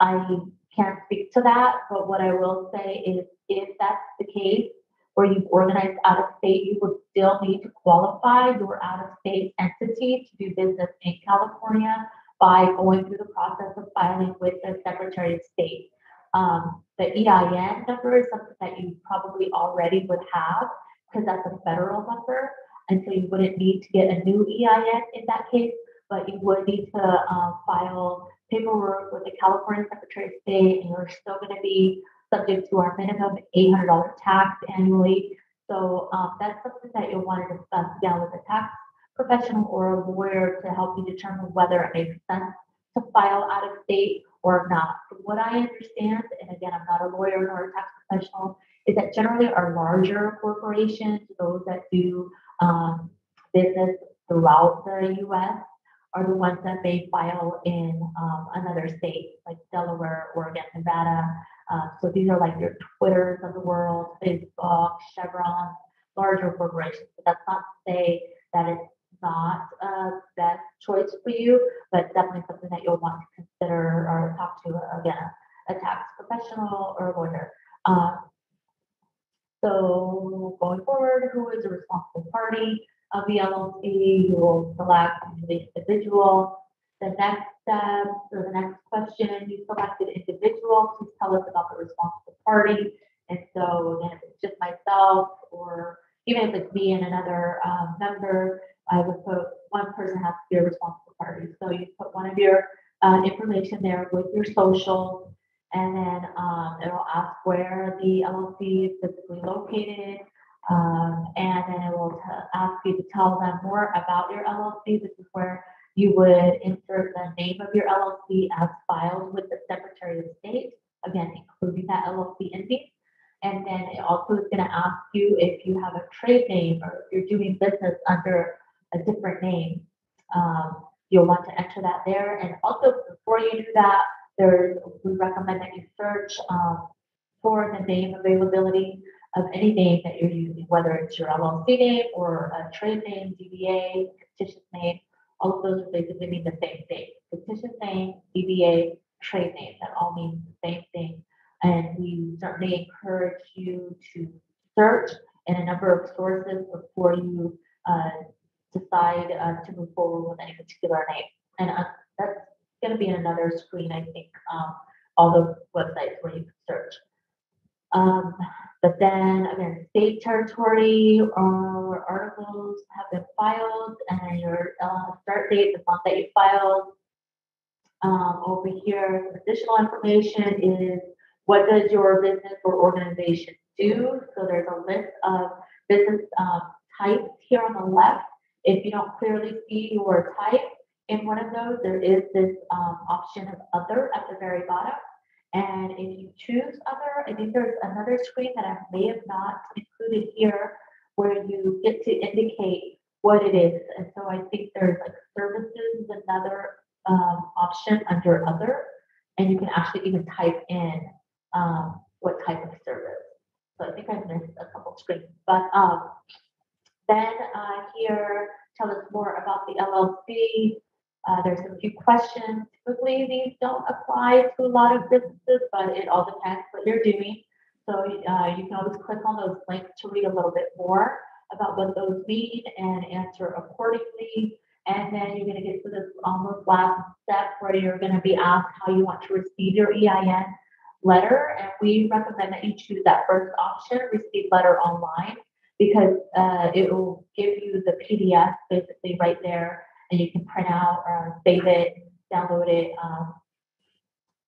I can't speak to that, but what I will say is if that's the case, or you've organized out of state, you would still need to qualify your out of state entity to do business in California by going through the process of filing with the Secretary of State. Um, the EIN number is something that you probably already would have because that's a federal number. And so you wouldn't need to get a new EIN in that case but you would need to uh, file paperwork with the California Secretary of State, and you're still going to be subject to our minimum $800 tax annually. So um, that's something that you'll want to discuss again with a tax professional or a lawyer to help you determine whether it makes sense to file out of state or not. What I understand, and again, I'm not a lawyer nor a tax professional, is that generally our larger corporations, those that do um, business throughout the U.S., are the ones that may file in um, another state, like Delaware, Oregon, Nevada. Uh, so these are like your Twitters of the world, Facebook, Chevron, larger corporations. But that's not to say that it's not a best choice for you, but definitely something that you'll want to consider or talk to again a tax professional or a lawyer. Um, so going forward, who is a responsible party? of the LLC, you will select the individual. The next step, or the next question, you selected individual, please tell us about the responsible party. And so if it's just myself, or even if it's me and another um, member, I would put one person has to be a responsible party. So you put one of your uh, information there with your social, and then um, it'll ask where the LLC is physically located, um, and then it will ask you to tell them more about your LLC. This is where you would insert the name of your LLC as filed with the Secretary of State, again, including that LLC entity. And then it also is going to ask you if you have a trade name or if you're doing business under a different name. Um, you'll want to enter that there. And also, before you do that, there's, we recommend that you search um, for the name availability of any name that you're using, whether it's your LLC name or a trade name, DBA, fictitious name, all of those basically mean the same thing. Fictitious name, DBA, trade name, that all means the same thing. And we certainly encourage you to search in a number of sources before you uh, decide uh, to move forward with any particular name. And uh, that's going to be another screen, I think, um, all the websites where you can search. Um, but then again, state territory or articles have been filed and then your uh, start date, the month that you filed. Um, over here, additional information is what does your business or organization do? So there's a list of business um, types here on the left. If you don't clearly see your type in one of those, there is this um, option of other at the very bottom. And if you choose other, I think there's another screen that I may have not included here where you get to indicate what it is. And so I think there's like services is another um, option under other, and you can actually even type in um, what type of service. So I think I missed a couple screens, but um, then uh, here tell us more about the LLC. Uh, there's a few questions. Typically, these don't apply to a lot of businesses, but it all depends what you're doing. So uh, you can always click on those links to read a little bit more about what those mean and answer accordingly. And then you're going to get to this almost last step where you're going to be asked how you want to receive your EIN letter. And we recommend that you choose that first option, receive letter online, because uh, it will give you the PDF basically right there and you can print out or save it, download it um,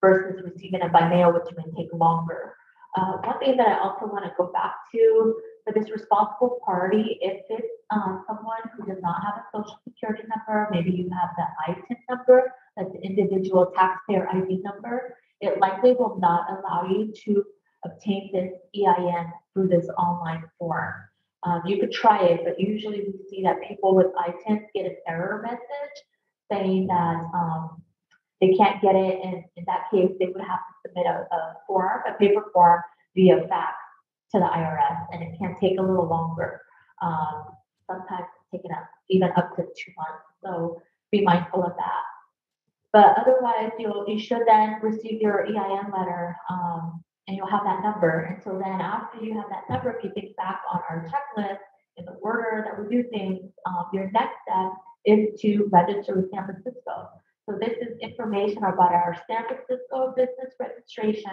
versus receiving it by mail, which may take longer. Uh, one thing that I also want to go back to for this responsible party, if it's um, someone who does not have a social security number, maybe you have the ITIN number, that's the individual taxpayer ID number, it likely will not allow you to obtain this EIN through this online form. Um, you could try it, but usually we see that people with ITINs get an error message saying that um, they can't get it. And in that case, they would have to submit a, a form, a paper form via fax to the IRS, and it can take a little longer. Um, sometimes taking up even up to two months. So be mindful of that. But otherwise, you'll you should then receive your EIN letter um, and you'll have that number. And so then after you have that number, if you think back on our checklist in the order that we do things, um, your next step is to register with San Francisco. So this is information about our San Francisco business registration.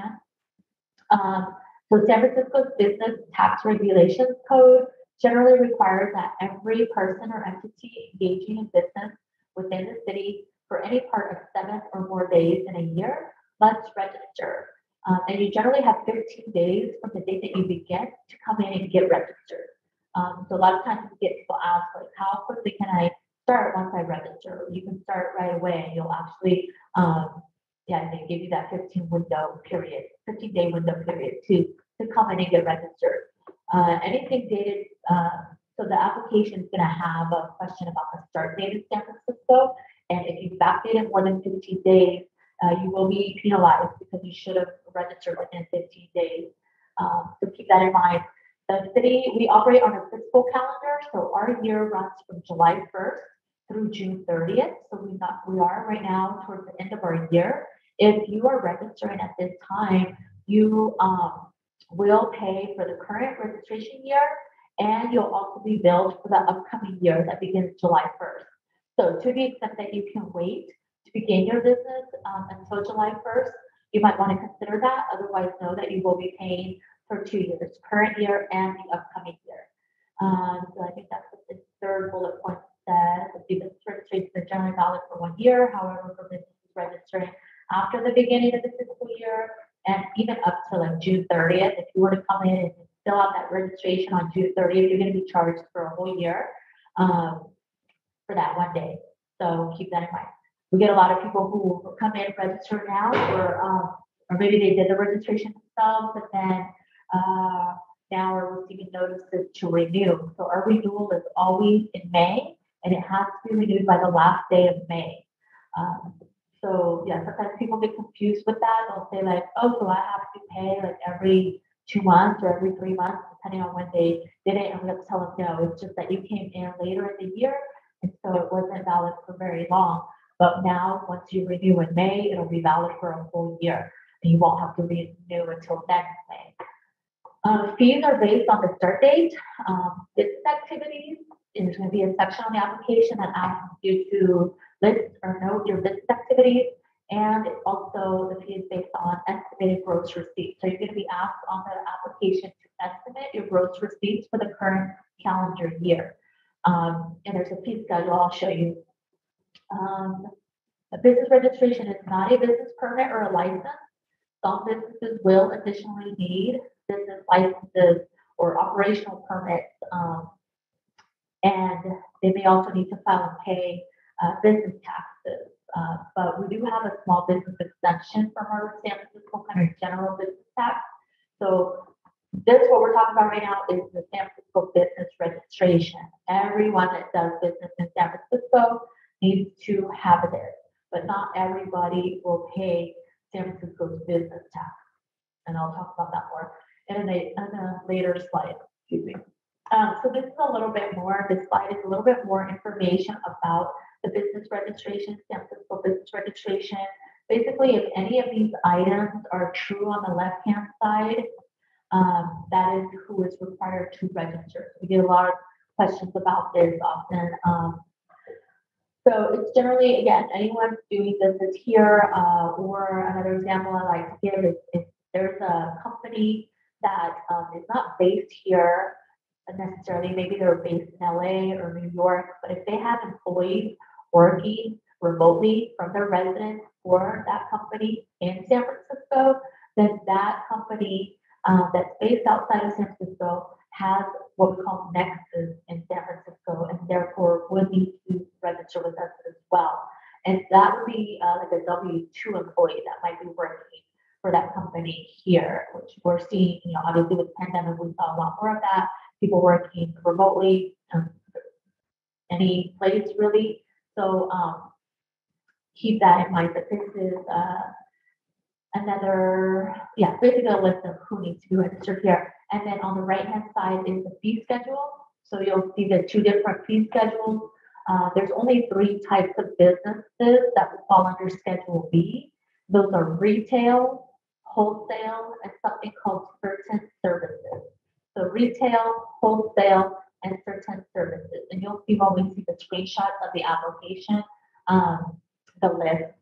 Um, so San Francisco's business tax regulations code generally requires that every person or entity engaging in business within the city for any part of seven or more days in a year must register um, and you generally have 15 days from the date that you begin to come in and get registered. Um, so a lot of times you get people ask like, how quickly can I start once I register? You can start right away and you'll actually, um, yeah, they give you that 15 window period, 15 day window period to, to come in and get registered. Uh, anything dated, uh, so the application is going to have a question about the start date in San Francisco. And if you backdate it more than 15 days, uh, you will be penalized because you should have registered within 15 days. Um, so keep that in mind. The city, we operate on a fiscal calendar, so our year runs from July 1st through June 30th. So we not we are right now towards the end of our year. If you are registering at this time, you um, will pay for the current registration year, and you'll also be billed for the upcoming year that begins July 1st. So to the extent that you can wait to begin your business um, until July 1st, you might want to consider that. Otherwise, know that you will be paying for two years, current year and the upcoming year. Um, so I think that's what the third bullet point says. The business registration is generally valid for one year. However, for businesses registering after the beginning of the fiscal year and even up to like June 30th, if you were to come in and fill out that registration on June 30th, you're going to be charged for a whole year um, for that one day. So keep that in mind we get a lot of people who come in register now or um, or maybe they did the registration themselves but then uh, now are receiving notices to renew. So our renewal is always in May and it has to be renewed by the last day of May. Um, so yeah, sometimes people get confused with that. They'll say like, oh, so I have to pay like every two months or every three months, depending on when they did it. And we have to tell them, no, it's just that you came in later in the year. And so it wasn't valid for very long. But now, once you renew in May, it'll be valid for a full year. And you won't have to renew until next May. Uh, fees are based on the start date. Um, business activities is going to be a section on the application that asks you to list or note your business activities. And also the fee is based on estimated gross receipts. So you're gonna be asked on the application to estimate your gross receipts for the current calendar year. Um, and there's a fee schedule I'll show you. Um, a business registration is not a business permit or a license. Some businesses will additionally need business licenses or operational permits. Um, and they may also need to file and pay uh, business taxes. Uh, but we do have a small business exemption from our San Francisco general business tax. So this, what we're talking about right now is the San Francisco business registration. Everyone that does business in San Francisco needs to have this, but not everybody will pay San Francisco's business tax. And I'll talk about that more in a, in a later slide, excuse me. Um, so this is a little bit more, this slide is a little bit more information about the business registration, San Francisco business registration. Basically, if any of these items are true on the left-hand side, um, that is who is required to register. We get a lot of questions about this often. Um, so it's generally, again, anyone doing business here, uh, or another example I like to give is if there's a company that um, is not based here necessarily, maybe they're based in LA or New York, but if they have employees working remotely from their residence for that company in San Francisco, then that company uh, that's based outside of San Francisco has what we call nexus in San Francisco and therefore would need to register with us as well. And that would be uh, like a W-2 employee that might be working for that company here, which we're seeing, you know, obviously with the pandemic, we saw a lot more of that, people working remotely, um, any place really. So um, keep that in mind that this is uh, another, yeah, basically a list of who needs to be registered here. And then on the right-hand side is the fee schedule. So you'll see the two different fee schedules. Uh, there's only three types of businesses that will fall under Schedule B. Those are retail, wholesale, and something called certain services. So retail, wholesale, and certain services. And you'll see when we see the screenshots of the application, um, the list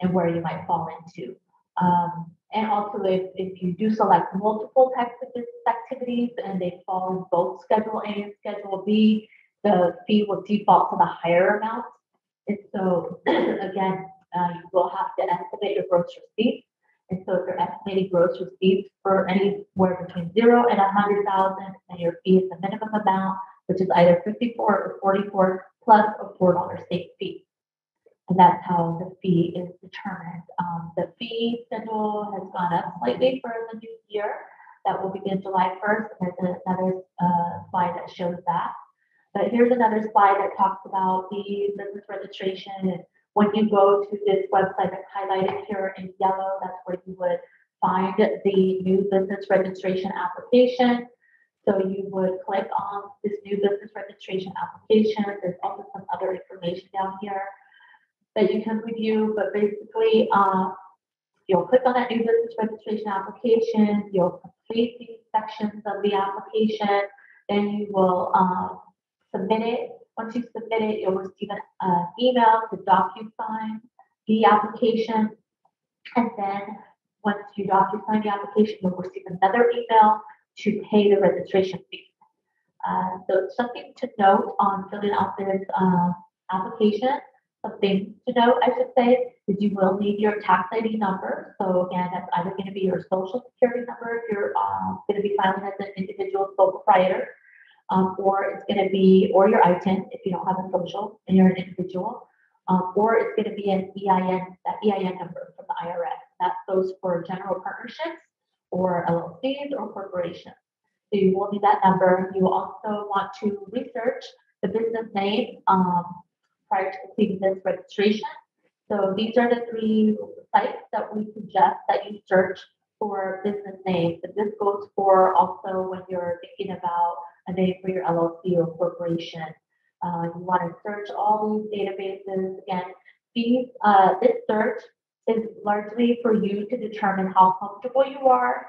and where you might fall into. Um, and also if, if you do select multiple types of business activities and they fall in both Schedule A and Schedule B, the fee will default to the higher amount. And so again, uh, you will have to estimate your gross receipts. And so if you're estimating gross receipts for anywhere between zero and a hundred thousand, and your fee is the minimum amount, which is either fifty-four or forty-four plus a four dollar state fee. And that's how the fee is determined. Um, the fee schedule has gone up slightly for the new year. That will begin July first. There's another, uh, slide that shows that. But here's another slide that talks about the business registration. And when you go to this website that's highlighted here in yellow, that's where you would find the new business registration application. So you would click on this new business registration application. There's also some other information down here that you can review, but basically, uh, you'll click on that new business registration application, you'll complete these sections of the application, then you will, uh, submit it. Once you submit it, you'll receive an, uh, email to DocuSign the application. And then, once you DocuSign the application, you'll receive another email to pay the registration fee. Uh, so something to note on filling out this, uh, application something to note, I should say, is you will need your tax ID number. So again, that's either going to be your social security number if you're uh, going to be filing as an individual sole proprietor, um, or it's going to be, or your ITIN if you don't have a social and you're an individual, um, or it's going to be an EIN, that EIN number from the IRS. That goes for general partnerships or LLCs or corporations. So you will need that number. You also want to research the business name. Um, prior to completing this registration. So these are the three sites that we suggest that you search for business names. And this goes for also when you're thinking about a name for your LLC or corporation. Uh, you want to search all these databases. Again, these uh, this search is largely for you to determine how comfortable you are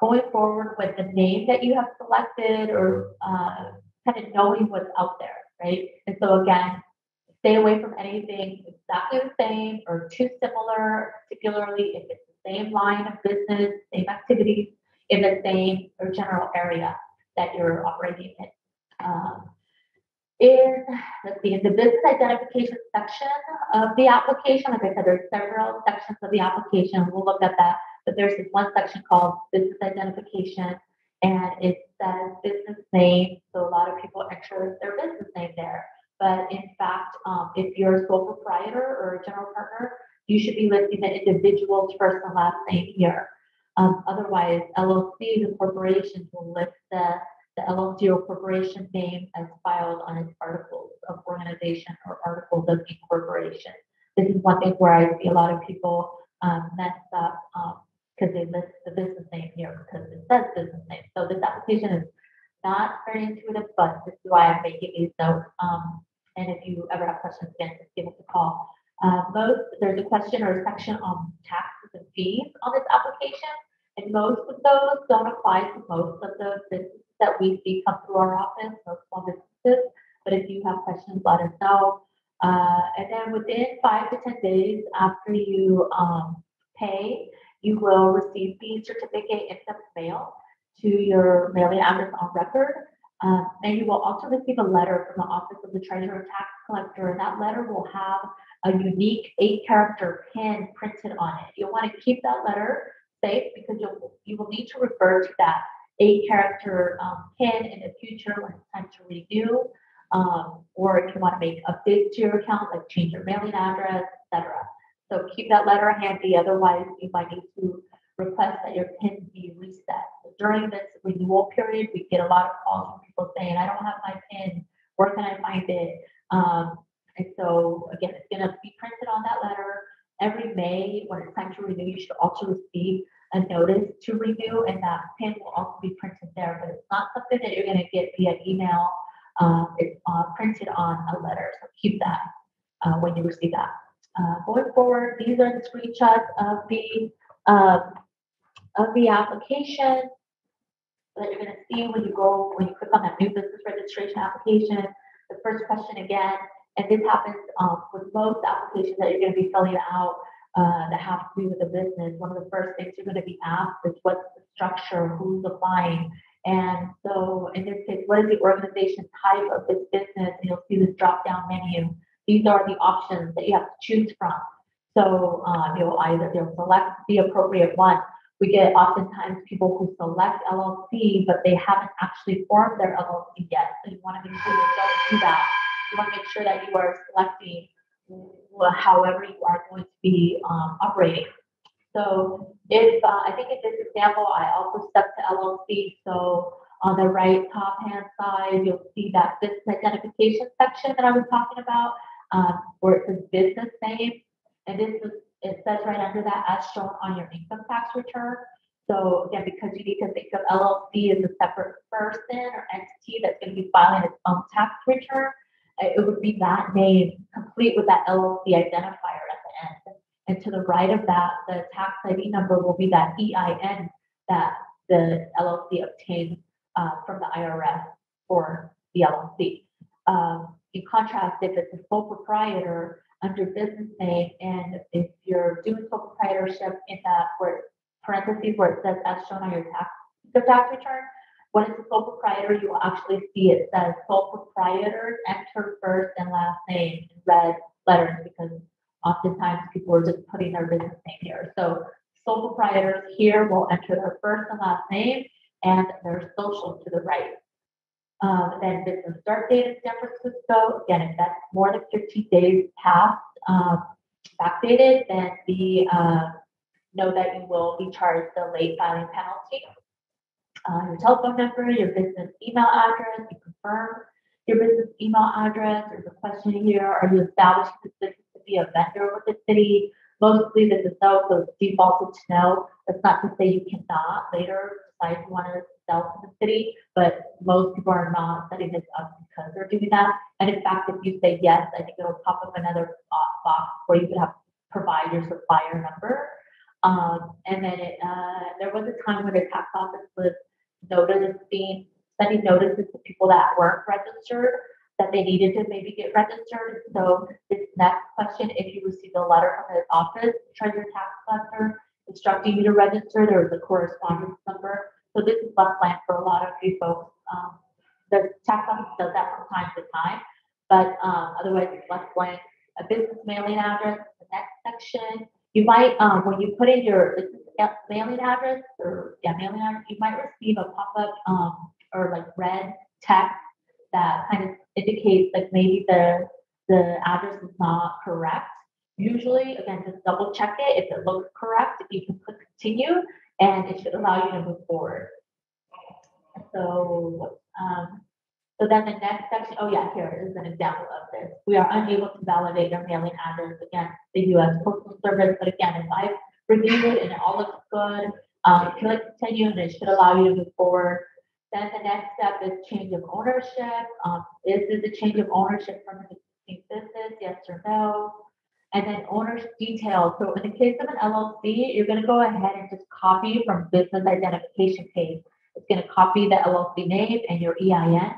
going forward with the name that you have selected or uh, kind of knowing what's out there, right? And so again, Stay away from anything exactly the same or too similar, particularly if it's the same line of business, same activities in the same or general area that you're operating in. Um, in, let's see, in the business identification section of the application, like I said, there's several sections of the application. We'll look at that, but there's this one section called business identification, and it says business name. So a lot of people enter their business name there. But in fact, um, if you're a sole proprietor or a general partner, you should be listing the individual's first and last name here. Um, otherwise, LLCs and corporations will list the, the LLC or corporation name as filed on its articles of organization or articles of incorporation. This is one thing where I see a lot of people um, mess up because um, they list the business name here because it says business name. So this application is not very intuitive, but this is why I'm making these notes. Um, and if you ever have questions, again, just give us a call. Uh, most, there's a question or a section on taxes and fees on this application. And most of those don't apply to most of the businesses that we see come through our office, most small businesses. But if you have questions, let us know. Uh, and then within five to 10 days after you um, pay, you will receive the certificate in the mail to your mailing address on record. Um, and you will also receive a letter from the Office of the Treasurer Tax Collector, that letter will have a unique eight character PIN printed on it. You'll want to keep that letter safe because you'll, you will need to refer to that eight character um, PIN in the future when it's time to renew, um, or if you want to make updates to your account, like change your mailing address, etc. So keep that letter handy, otherwise you might need to request that your PIN be reset. During this renewal period, we get a lot of calls from people saying, I don't have my PIN, where can I find it? Um, and so again, it's gonna be printed on that letter. Every May, when it's time to renew, you should also receive a notice to renew and that PIN will also be printed there, but it's not something that you're gonna get via email. Um, it's uh, printed on a letter, so keep that uh, when you receive that. Uh, going forward, these are the screenshots of the um, of the application that you're going to see when you go, when you click on that new business registration application. The first question again, and this happens um, with most applications that you're going to be filling out uh, that have to do with the business. One of the first things you're going to be asked is what's the structure, who's applying. And so in this case, what is the organization type of this business? And you'll see this drop down menu. These are the options that you have to choose from. So um, you'll either you'll select the appropriate one we get oftentimes people who select LLC, but they haven't actually formed their LLC yet. So you want to make sure you don't do that. You want to make sure that you are selecting however you are going to be um, operating. So if uh, I think in this example, I also stuck to LLC. So on the right top hand side, you'll see that business identification section that I was talking about, um, where it says business name. And this is it says right under that as shown on your income tax return. So again, because you need to think of LLC as a separate person or entity that's going to be filing its own tax return, uh, it would be that name complete with that LLC identifier at the end. And to the right of that, the tax ID number will be that EIN that the LLC obtained uh, from the IRS for the LLC. Um, in contrast, if it's a sole proprietor, under business name, and if you're doing sole proprietorship in that where parentheses where it says as shown on your tax the tax return, when it's a sole proprietor, you will actually see it says sole proprietor, enter first and last name in red letters because oftentimes people are just putting their business name here. So sole proprietors here will enter their first and last name and their social to the right. Um, then business start date in San Francisco. Again, if that's more than 15 days past um, backdated, then the uh, know that you will be charged the late filing penalty. Uh, your telephone number, your business email address, you confirm your business email address. There's a question here: Are you establishing this business to be a vendor with the city? Mostly this is no, so it's defaulted to no. That's not to say you cannot later you want to sell to the city, but most people are not setting this up because they're doing that. And in fact, if you say yes, I think it'll pop up another box where you could have provide your supplier number. Um, and then it, uh, there was a time when the tax office was noticing sending notices to people that weren't registered that they needed to maybe get registered. So this next question, if you received a letter from the office, treasurer tax collector, instructing you to register, there was a correspondence number. So this is left blank for a lot of you folks. Um, the tax office does that from time to time, but, um, otherwise it's left blank. A business mailing address, the next section. You might, um, when you put in your mailing address or, yeah, mailing address, you might receive a pop-up, um, or like red text that kind of indicates like maybe the, the address is not correct. Usually, again, just double check it. If it looks correct, you can click continue and it should allow you to move forward. So, um, so then the next section, oh yeah, here is an example of this. We are unable to validate your mailing address against the US Postal Service, but again, if I've reviewed it and it all looks good, um, click continue and it should allow you to move forward. Then the next step is change of ownership. Um, is this a change of ownership from an existing business? Yes or no? And then owner's details. So in the case of an LLC, you're going to go ahead and just copy from business identification page. It's going to copy the LLC name and your EIN.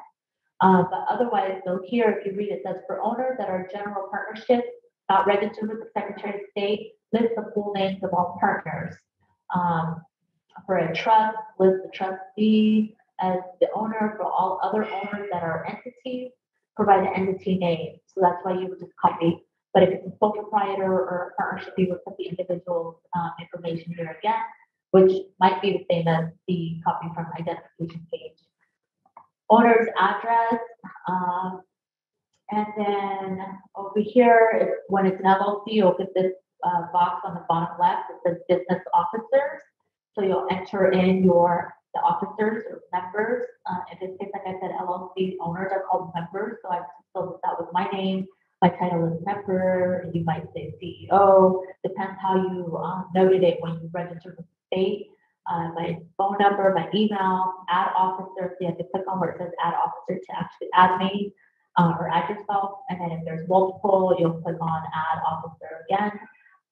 Uh, but otherwise, so here, if you read it, says for owners that are general partnerships not registered with the Secretary of State, list the full names of all partners. Um, for a trust, list the trustee as the owner for all other owners that are entities, provide the entity name. So that's why you would just copy. But if it's a sole proprietor or a partnership, you would put the individual's um, information here again, which might be the same as the copy from identification page. Owner's address, um, and then over here, it's, when it's an LLC, you'll get this uh, box on the bottom left. It says business officers. So you'll enter in your the officers or members. Uh, in this case, like I said, LLC owners are called members. So I filled this out with my name. My title is member. You might say CEO. Depends how you uh, noted it when you registered with the state. Uh, my phone number, my email, add officer. So you have to click on where it says add officer to actually add me uh, or add yourself. And then if there's multiple, you'll click on add officer again.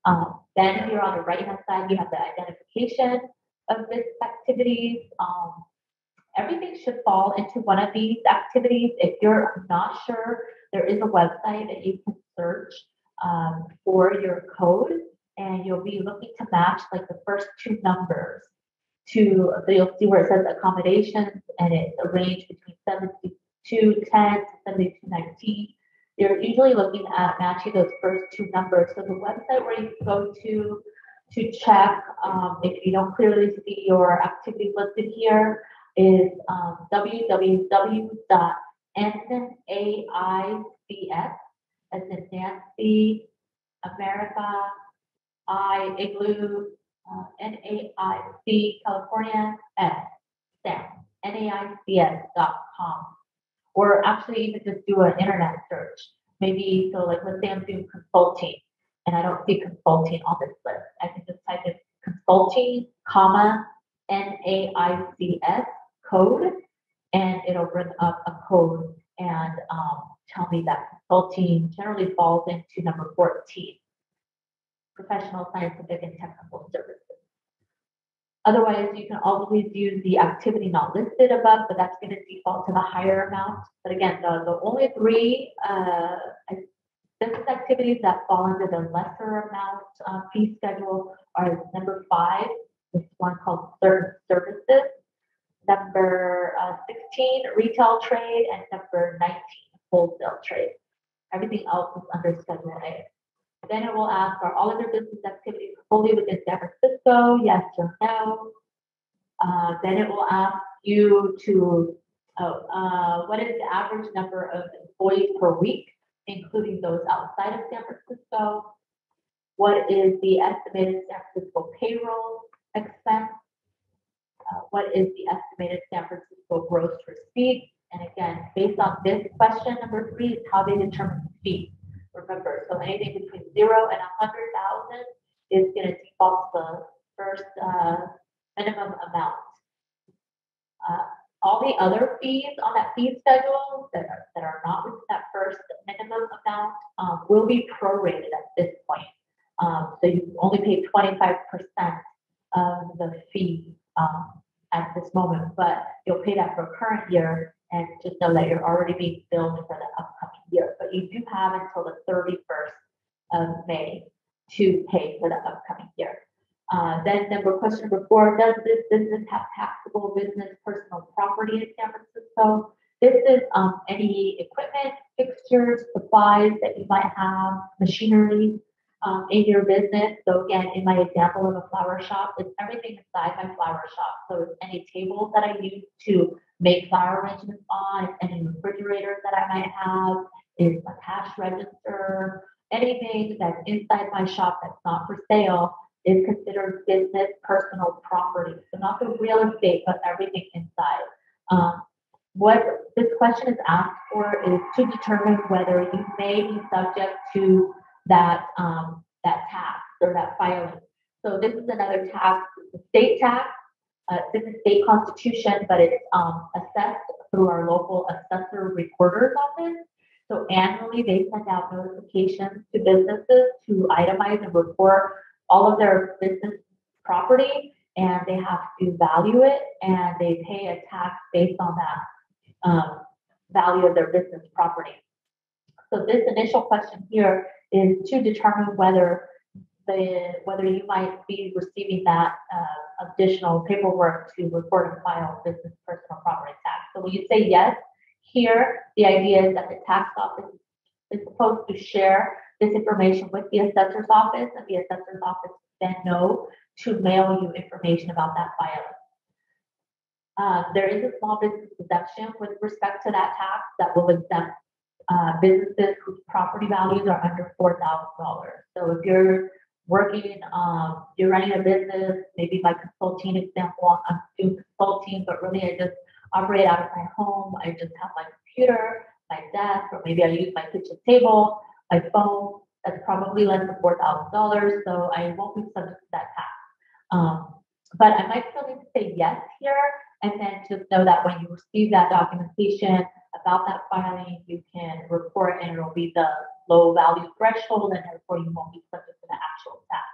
Um, then here on the right hand side, you have the identification of business activities. Um, everything should fall into one of these activities. If you're not sure, there is a website that you can search um, for your code, and you'll be looking to match like the first two numbers to, so you'll see where it says accommodations, and it's a range between 7210 to 7219. You're usually looking at matching those first two numbers. So the website where you go to to check um, if you don't clearly see your activity listed here is um, www.naics, as in Nancy, America, I, Igloo, uh, N-A-I-C, California, S, STEM, N-A-I-C-S.com. Or actually even just do an internet search. Maybe, so like let's say I'm doing consulting and I don't see consulting on this list. I can just type in consulting, comma, N-A-I-C-S code, and it'll bring up a code and um, tell me that consulting generally falls into number 14, professional, scientific, and technical services. Otherwise, you can always use the activity not listed above, but that's going to default to the higher amount. But again, the, the only three uh, Business activities that fall under the lesser amount uh, fee schedule are number five, this one called certain services, number uh, 16, retail trade, and number 19, wholesale trade. Everything else is under Schedule A. Then it will ask, are all of your business activities fully within San Francisco? Yes or no? Uh, then it will ask you to, oh, uh, what is the average number of employees per week? including those outside of San Francisco? What is the estimated San Francisco payroll expense? Uh, what is the estimated San Francisco gross receipts? And again, based on this question, number three is how they determine the fee. Remember, so anything between zero and a hundred thousand is going to default the first uh, minimum amount. Uh, all the other fees on that fee schedule that are, that are not within that first minimum amount um, will be prorated at this point. Um, so you only pay 25% of the fee um, at this moment, but you'll pay that for current year and just know that you're already being billed for the upcoming year, but you do have until the thirty-first of May to pay for the upcoming year. Uh, then number, question number four, does this business have taxable business personal property in San Francisco? This is, um, any equipment, fixtures, supplies that you might have, machinery, um, in your business. So again, in my example of a flower shop, it's everything inside my flower shop. So it's any tables that I use to make flower arrangements on, any refrigerators that I might have, is a cash register, anything that's inside my shop that's not for sale is considered business personal property. So not the real estate, but everything inside. Um, what this question is asked for is to determine whether you may be subject to that, um, that tax or that filing. So this is another tax, state tax, uh, in the state constitution, but it's, um, assessed through our local assessor recorder's office. So annually, they send out notifications to businesses to itemize and report all of their business property, and they have to value it, and they pay a tax based on that, um, value of their business property. So this initial question here is to determine whether the, whether you might be receiving that, uh, additional paperwork to report and file business personal property tax. So when you say yes, here, the idea is that the tax office is supposed to share this information with the assessor's office, and the assessor's office then know to mail you information about that filing. Uh, there is a small business exemption with respect to that tax that will exempt uh, businesses whose property values are under four thousand dollars. So if you're working, um, you're running a business, maybe my consulting example, I'm doing consulting, but really I just operate out of my home. I just have my computer, my desk, or maybe I use my kitchen table, my phone. That's probably less than four thousand dollars, so I won't be subject to that tax. Um, but I might still need to say yes here, and then just know that when you receive that documentation about that filing, you can report and it'll be the low value threshold, and therefore you won't be subject to the actual tax.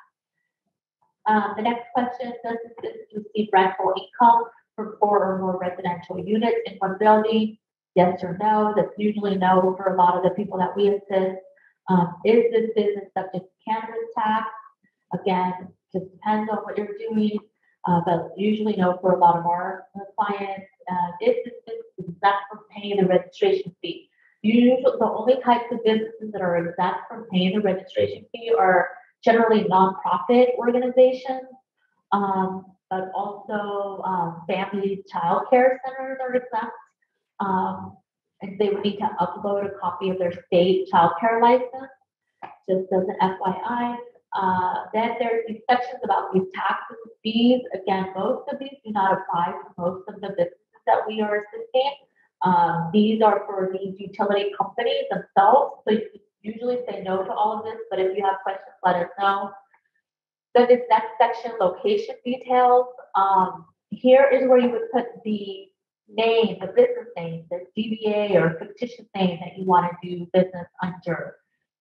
Um, the next question, does this business receive rental income from four or more residential units in one building? Yes or no? That's usually no for a lot of the people that we assist. Um, is this business subject to cannabis tax? Again, just depends on what you're doing, uh, but usually no for a lot of our uh, clients. Uh, business exempt from paying the registration fee? Usually, the only types of businesses that are exempt from paying the registration fee are generally nonprofit organizations, um, but also um, family child care centers are exempt. Um, and they would need to upload a copy of their state child care license, just as an FYI. Uh, then there's these sections about these taxes fees. Again, most of these do not apply to most of the businesses that we are assisting. Um, these are for these utility companies themselves. So you usually say no to all of this, but if you have questions, let us know. Then this next section, location details. Um, here is where you would put the name, the business name, the DBA or fictitious name that you want to do business under.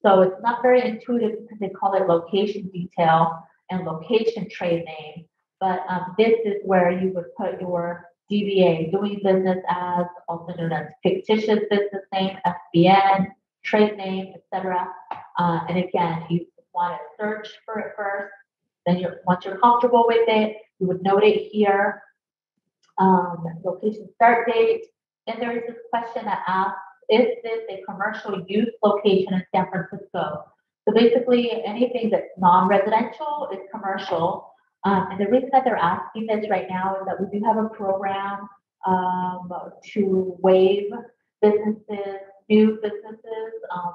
So it's not very intuitive because they call it location detail and location trade name. But um, this is where you would put your DBA, doing business as, also known as fictitious business name, FBN, trade name, etc. Uh, and again, you want to search for it first. Then you're, once you're comfortable with it, you would note it here. Um, location start date. Then there is this question that asks, is this a commercial use location in San Francisco? So basically, anything that's non-residential is commercial. Um, and the reason that they're asking this right now is that we do have a program um, to waive businesses, new businesses, um,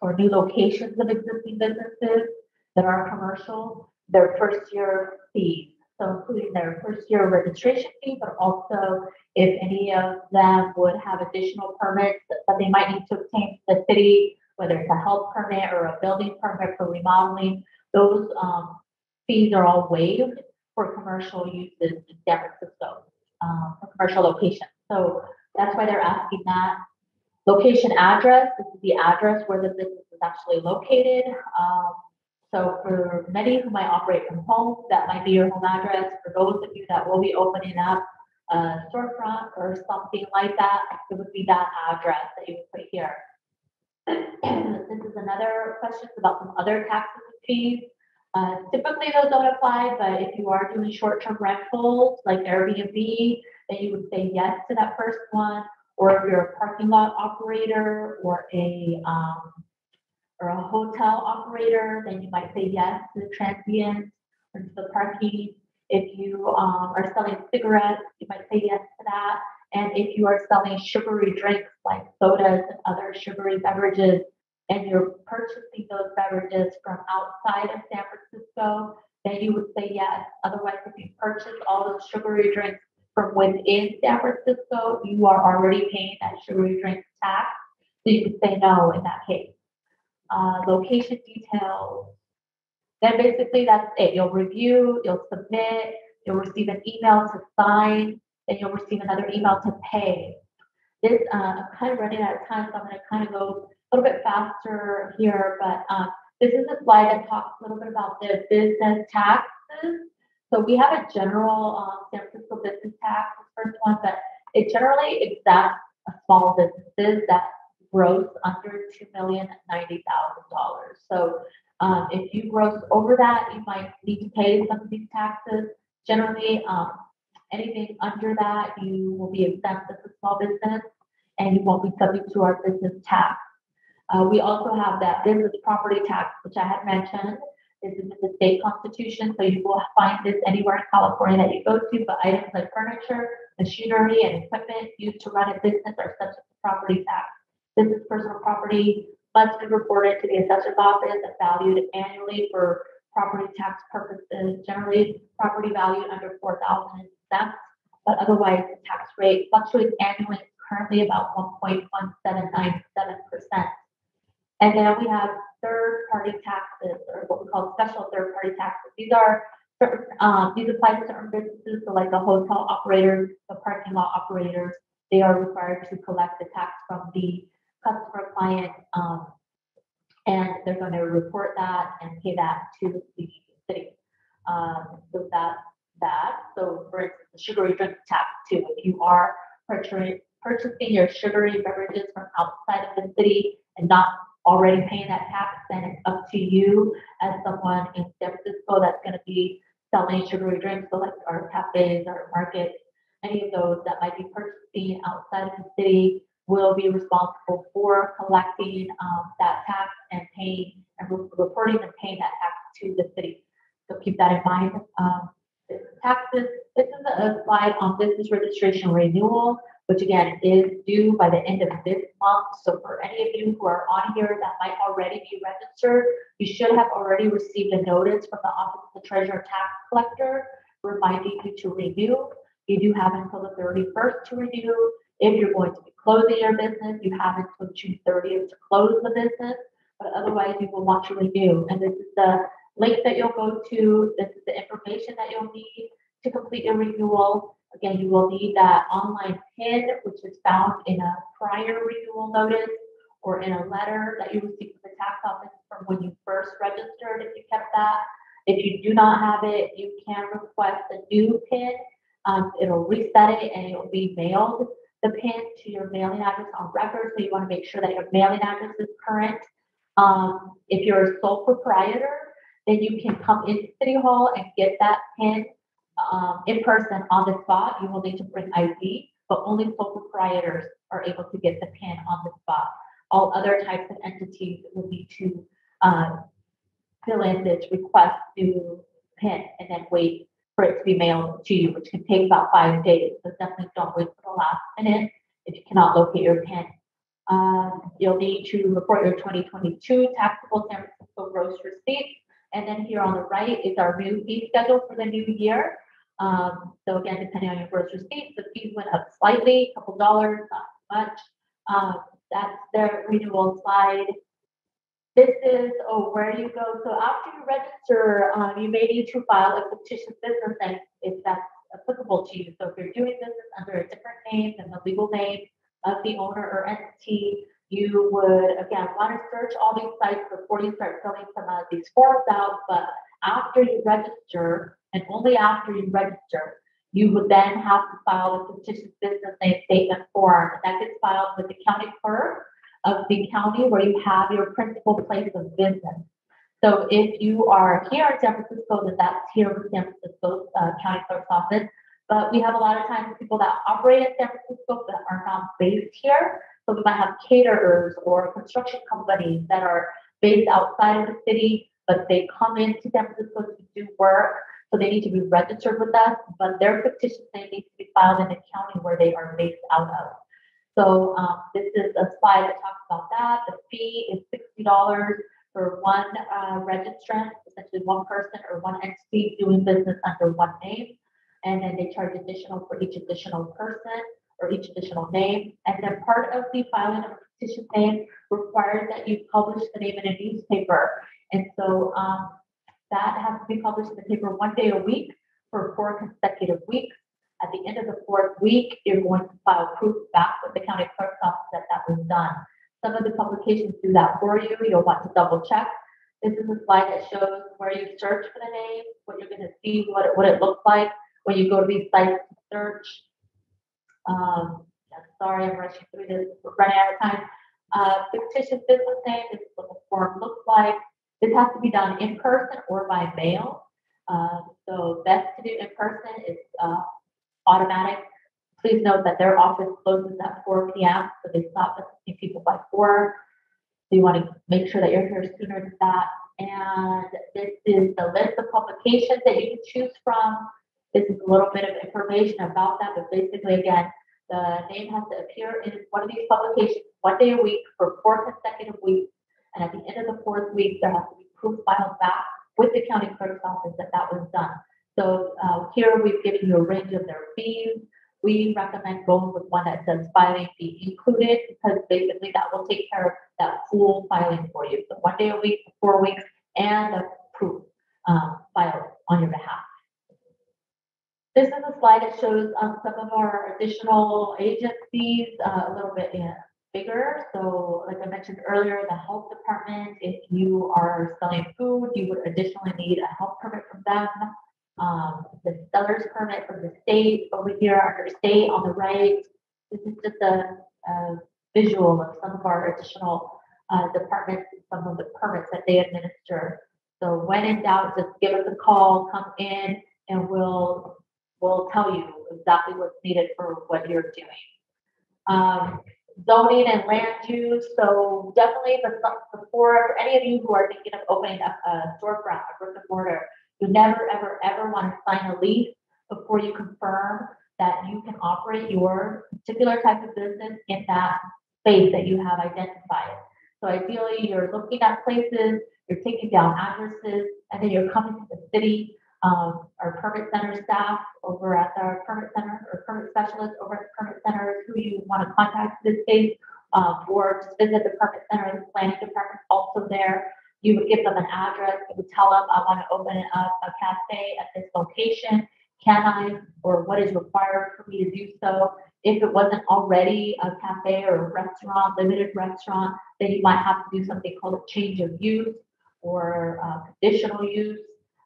or new locations of existing businesses that are commercial, their first year fees. So including their first year registration fee, but also if any of them would have additional permits that they might need to obtain from the city, whether it's a health permit or a building permit for remodeling, those um, fees are all waived for commercial uses in San Francisco, um, for commercial locations. So that's why they're asking that. Location address, this is the address where the business is actually located. Um, so for many who might operate from home, that might be your home address. For those of you that will be opening up a storefront or something like that, it would be that address that you would put here. This is another question about some other taxes and fees. Uh, typically those don't apply, but if you are doing short-term rentals like Airbnb, then you would say yes to that first one. Or if you're a parking lot operator or a, um, or a hotel operator, then you might say yes to the transient or to the parking. If you, um, are selling cigarettes, you might say yes to that. And if you are selling sugary drinks like sodas and other sugary beverages, and you're purchasing those beverages from outside of San Francisco, then you would say yes. Otherwise, if you purchase all those sugary drinks from within San Francisco, you are already paying that sugary drink tax. So you could say no in that case. Uh, location details. Then basically that's it. You'll review, you'll submit, you'll receive an email to sign, then you'll receive another email to pay. This, uh, I'm kind of running out of time, so I'm gonna kind of go a little bit faster here, but, um, this is a slide that talks a little bit about the business taxes. So we have a general, um, San Francisco business tax, the first one, but it generally exempts small businesses that gross under two million ninety thousand dollars. So, um, if you gross over that, you might need to pay some of these taxes. Generally, um, anything under that, you will be exempt as a small business and you won't be subject to our business tax. Uh, we also have that business property tax, which I had mentioned. This is in the state constitution, so you will find this anywhere in California that you go to, but items like furniture, machinery, and equipment used to run a business are subject to property tax. Business personal property must be reported to the assessor's office and valued annually for property tax purposes. Generally, property valued under four thousand cents, but otherwise the tax rate fluctuates annually, currently about one point one seven nine seven percent. And then we have third-party taxes, or what we call special third-party taxes. These are um, these apply to certain businesses, so like the hotel operators, the parking lot operators, they are required to collect the tax from the customer client, um, and they're gonna report that and pay that to the city. Um, so that, that, so for instance, the sugary drink tax too, if you are purchasing, your sugary beverages from outside of the city and not already paying that tax, then it's up to you as someone in San Francisco that's gonna be selling sugary drinks, so like our cafes, our markets, any of those that might be purchasing outside of the city will be responsible for collecting, um, that tax and paying, and re- reporting and paying that tax to the city. So keep that in mind. Um, taxes, this is a slide on business registration renewal, which again is due by the end of this month. So for any of you who are on here that might already be registered, you should have already received a notice from the Office of the Treasurer Tax Collector reminding you to renew. You do have until the thirty-first to renew. If you're going to be closing your business, you have until June thirtieth to close the business, but otherwise you will want to renew. And this is the link that you'll go to. This is the information that you'll need to complete your renewal. Again, you will need that online PIN, which is found in a prior renewal notice or in a letter that you received from the tax office from when you first registered, if you kept that. If you do not have it, you can request a new PIN. Um, it'll reset it and it'll be mailed, the PIN to your mailing address on record. So you want to make sure that your mailing address is current. Um, if you're a sole proprietor, then you can come into City Hall and get that PIN um, in person on the spot. You will need to bring ID, but only sole proprietors are able to get the PIN on the spot. All other types of entities will need to, uh, fill in this request to PIN and then wait for it to be mailed to you, which can take about five days. So definitely don't wait for the last minute if you cannot locate your PIN. Um, you'll need to report your twenty twenty-two taxable San Francisco gross receipts. And then here on the right is our new fee schedule for the new year. Um, so again, depending on your gross receipts, the fees went up slightly, a couple dollars, not much. Um, that's their renewal slide. This is, oh, where you go? So after you register, um, you may need to file a fictitious business name if that's applicable to you. So if you're doing business under a different name than the legal name of the owner or entity, you would, again, want to search all these sites before you start filling some of these forms out. But after you register, and only after you register, You would then have to file a fictitious business name statement form. That gets filed with the county clerk of the county where you have your principal place of business. So if you are here in San Francisco, then that's here with San Francisco uh, County Clerk's Office. But we have a lot of times people that operate in San Francisco that are not based here. So we might have caterers or construction companies that are based outside of the city, but they come into San Francisco to do work. So they need to be registered with us, but their fictitious name needs to be filed in the county where they are based out of. So um, this is a slide that talks about that. The fee is sixty dollars for one uh, registrant, essentially one person or one entity doing business under one name. And then they charge additional for each additional person or each additional name. And then part of the filing of a petition name requires that you publish the name in a newspaper. And so um, that has to be published in the paper one day a week for four consecutive weeks. At the end of the fourth week, you're going to file proof back with the county clerk's office that that was done. Some of the publications do that for you. You'll want to double check. This is a slide that shows where you search for the name, what you're going to see, what it, what it looks like when you go to these sites to search. Um, sorry, I'm rushing through this. We're running out of time. Uh, fictitious business name, this is what the form looks like. This has to be done in person or by mail. Uh, so best to do in person is uh, automatic. Please note that their office closes at 4 p.m., so they stop assisting people by 4. So you want to make sure that you're here sooner than that. And this is the list of publications that you can choose from. This is a little bit of information about that, but basically, again, the name has to appear in one of these publications one day a week for four consecutive weeks. And at the end of the fourth week, there has to be proof filed back with the county clerk's office that that was done. So uh, here we've given you a range of their fees. We recommend going with one that says filing fee included because basically that will take care of that full filing for you. So one day a week, four weeks, and a proof um, filed on your behalf. This is a slide that shows um, some of our additional agencies uh, a little bit bigger. So like I mentioned earlier, the health department, if you are selling food, you would additionally need a health permit from them um, the seller's permit from the state over here under state on the right. This is just a, a visual of some of our additional uh, departments and some of the permits that they administer. So when in doubt, just give us a call, come in, and we'll we'll tell you exactly what's needed for what you're doing. Um, zoning and land use. So definitely before any of you who are thinking of opening up a storefront, a brick and mortar, you never, ever, ever want to sign a lease before you confirm that you can operate your particular type of business in that space that you have identified. So ideally, you're looking at places, you're taking down addresses, and then you're coming to the city, um, our permit center staff over at our permit center or permit specialist over at the permit center who you want to contact in this case, um, or just visit the permit center, the planning department also there you would give them an address, you would tell them, I want to open up a cafe at this location. Can I, or what is required for me to do so? If it wasn't already a cafe or a restaurant, limited restaurant, then you might have to do something called a change of use or uh, conditional use.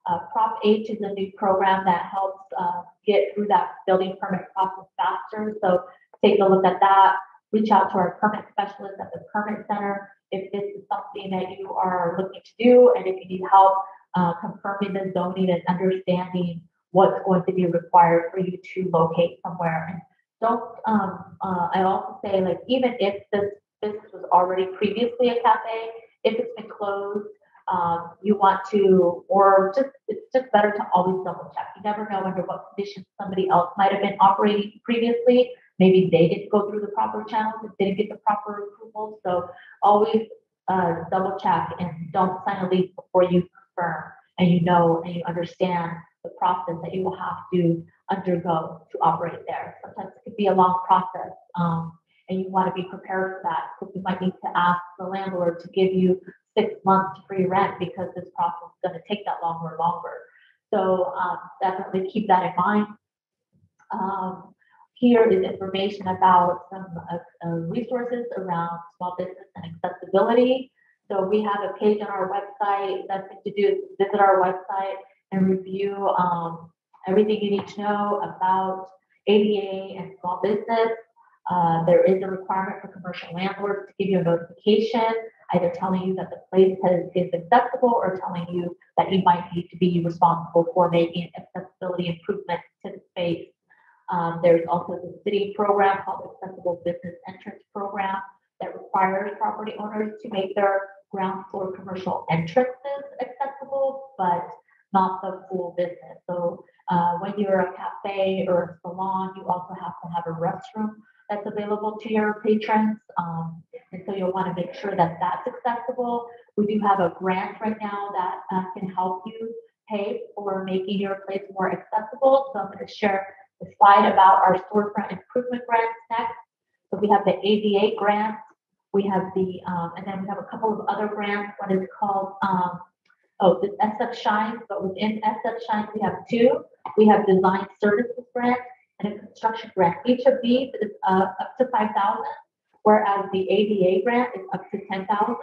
Uh, Prop H is a new program that helps uh, get through that building permit process faster. So take a look at that. Reach out to our permit specialist at the permit center if this is something that you are looking to do and if you need help uh, confirming the zoning and understanding what's going to be required for you to locate somewhere. And don't, um, uh, I also say like, even if this business was already previously a cafe, if it's been closed, um, you want to, or just, it's just better to always double check. You never know under what conditions somebody else might have been operating previously. Maybe they didn't go through the proper channels and didn't get the proper approval. So always uh, double check and don't sign a lease before you confirm and you know and you understand the process that you will have to undergo to operate there. Sometimes it could be a long process. Um, and you want to be prepared for that because you might need to ask the landlord to give you six months free rent because this process is going to take that longer and longer. So um, definitely keep that in mind. Um, here is information about some uh, uh, resources around small business and accessibility. So we have a page on our website. That's to do is visit our website and review um, everything you need to know about ADA and small business. Uh, there is a requirement for commercial landlords to give you a notification, either telling you that the place has, is accessible or telling you that you might need to be responsible for making accessibility improvements to the space. Um, there's also the city program called Accessible Business Entrance Program that requires property owners to make their ground floor commercial entrances accessible, but not the full business. So uh, when you're a cafe or a salon, you also have to have a restroom that's available to your patrons. Um, and so you'll want to make sure that that's accessible. We do have a grant right now that uh, can help you pay for making your place more accessible. So I'm going to share the slide about our storefront improvement grants next. So we have the ADA grant. We have the, um, and then we have a couple of other grants. One is called, um, oh, this SF Shines, but within SF Shines, we have two. We have design services grant and a construction grant. Each of these is uh, up to 5,000, whereas the ADA grant is up to 10,000.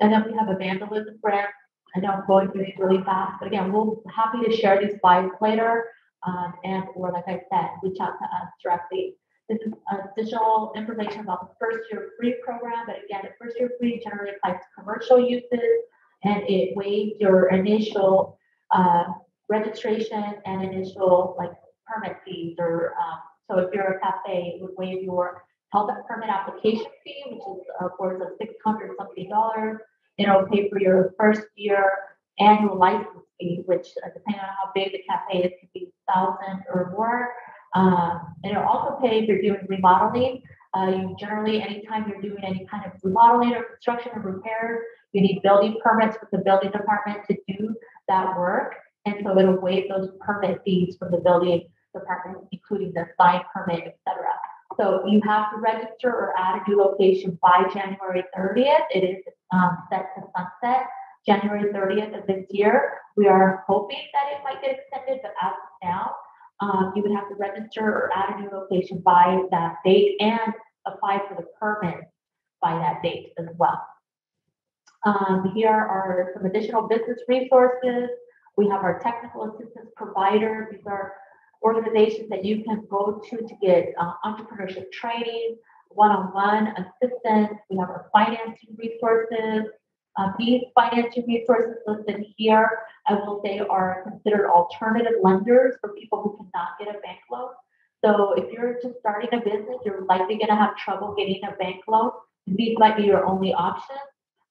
And then we have a vandalism grant. I know I'm going through these really fast, but again, we'll be happy to share these slides later. Um, and or like I said, reach out to us directly. This is additional information about the first year free program, but again, the first year free generally applies to commercial uses and it waives your initial uh, registration and initial like permit fees or um, so if you're a cafe, it would waive your health permit application fee, which is of six hundred something dollars. It'll pay for your first year annual license fee, which uh, depending on how big the cafe is, could be thousand or more. Um, and it'll also pay if you're doing remodeling. Uh, you generally, anytime you're doing any kind of remodeling or construction or repairs, you need building permits with the building department to do that work. And so it'll waive those permit fees from the building department, including the sign permit, et cetera. So you have to register or add a new location by January thirtieth. It is um, set to sunset January thirtieth of this year. We are hoping that it might get extended, but as of now, um, you would have to register or add a new location by that date and apply for the permit by that date as well. Um, here are some additional business resources. We have our technical assistance provider. These are organizations that you can go to to get uh, entrepreneurship training, one-on-one assistance. We have our financing resources. Uh, these financing resources listed here, I will say, are considered alternative lenders for people who cannot get a bank loan. So if you're just starting a business, you're likely going to have trouble getting a bank loan. These might be your only option.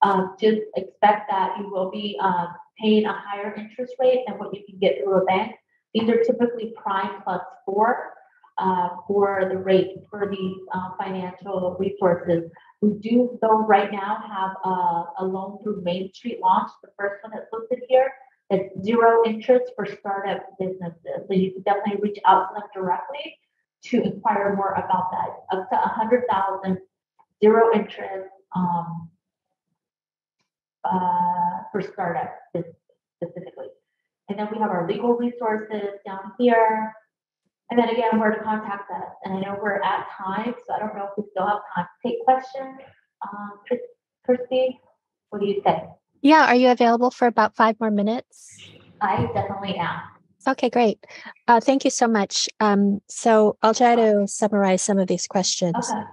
Um, just expect that you will be um, paying a higher interest rate than what you can get through a bank. These are typically prime plus four uh, for the rate for these uh, financial resources. We do, though, right now have a, a loan through Main Street launch, the first one that's listed here. It's zero interest for startup businesses. So you can definitely reach out to them directly to inquire more about that. Up to 100,000, zero interest um, uh, for startup specifically. And then we have our legal resources down here. And then again, where to contact us. And I know we're at time, so I don't know if we still have time to take questions. Um, Kirsty, what do you say? Yeah, are you available for about five more minutes? I definitely am. Okay, great. Uh, thank you so much. Um, so I'll try to summarize some of these questions. Okay.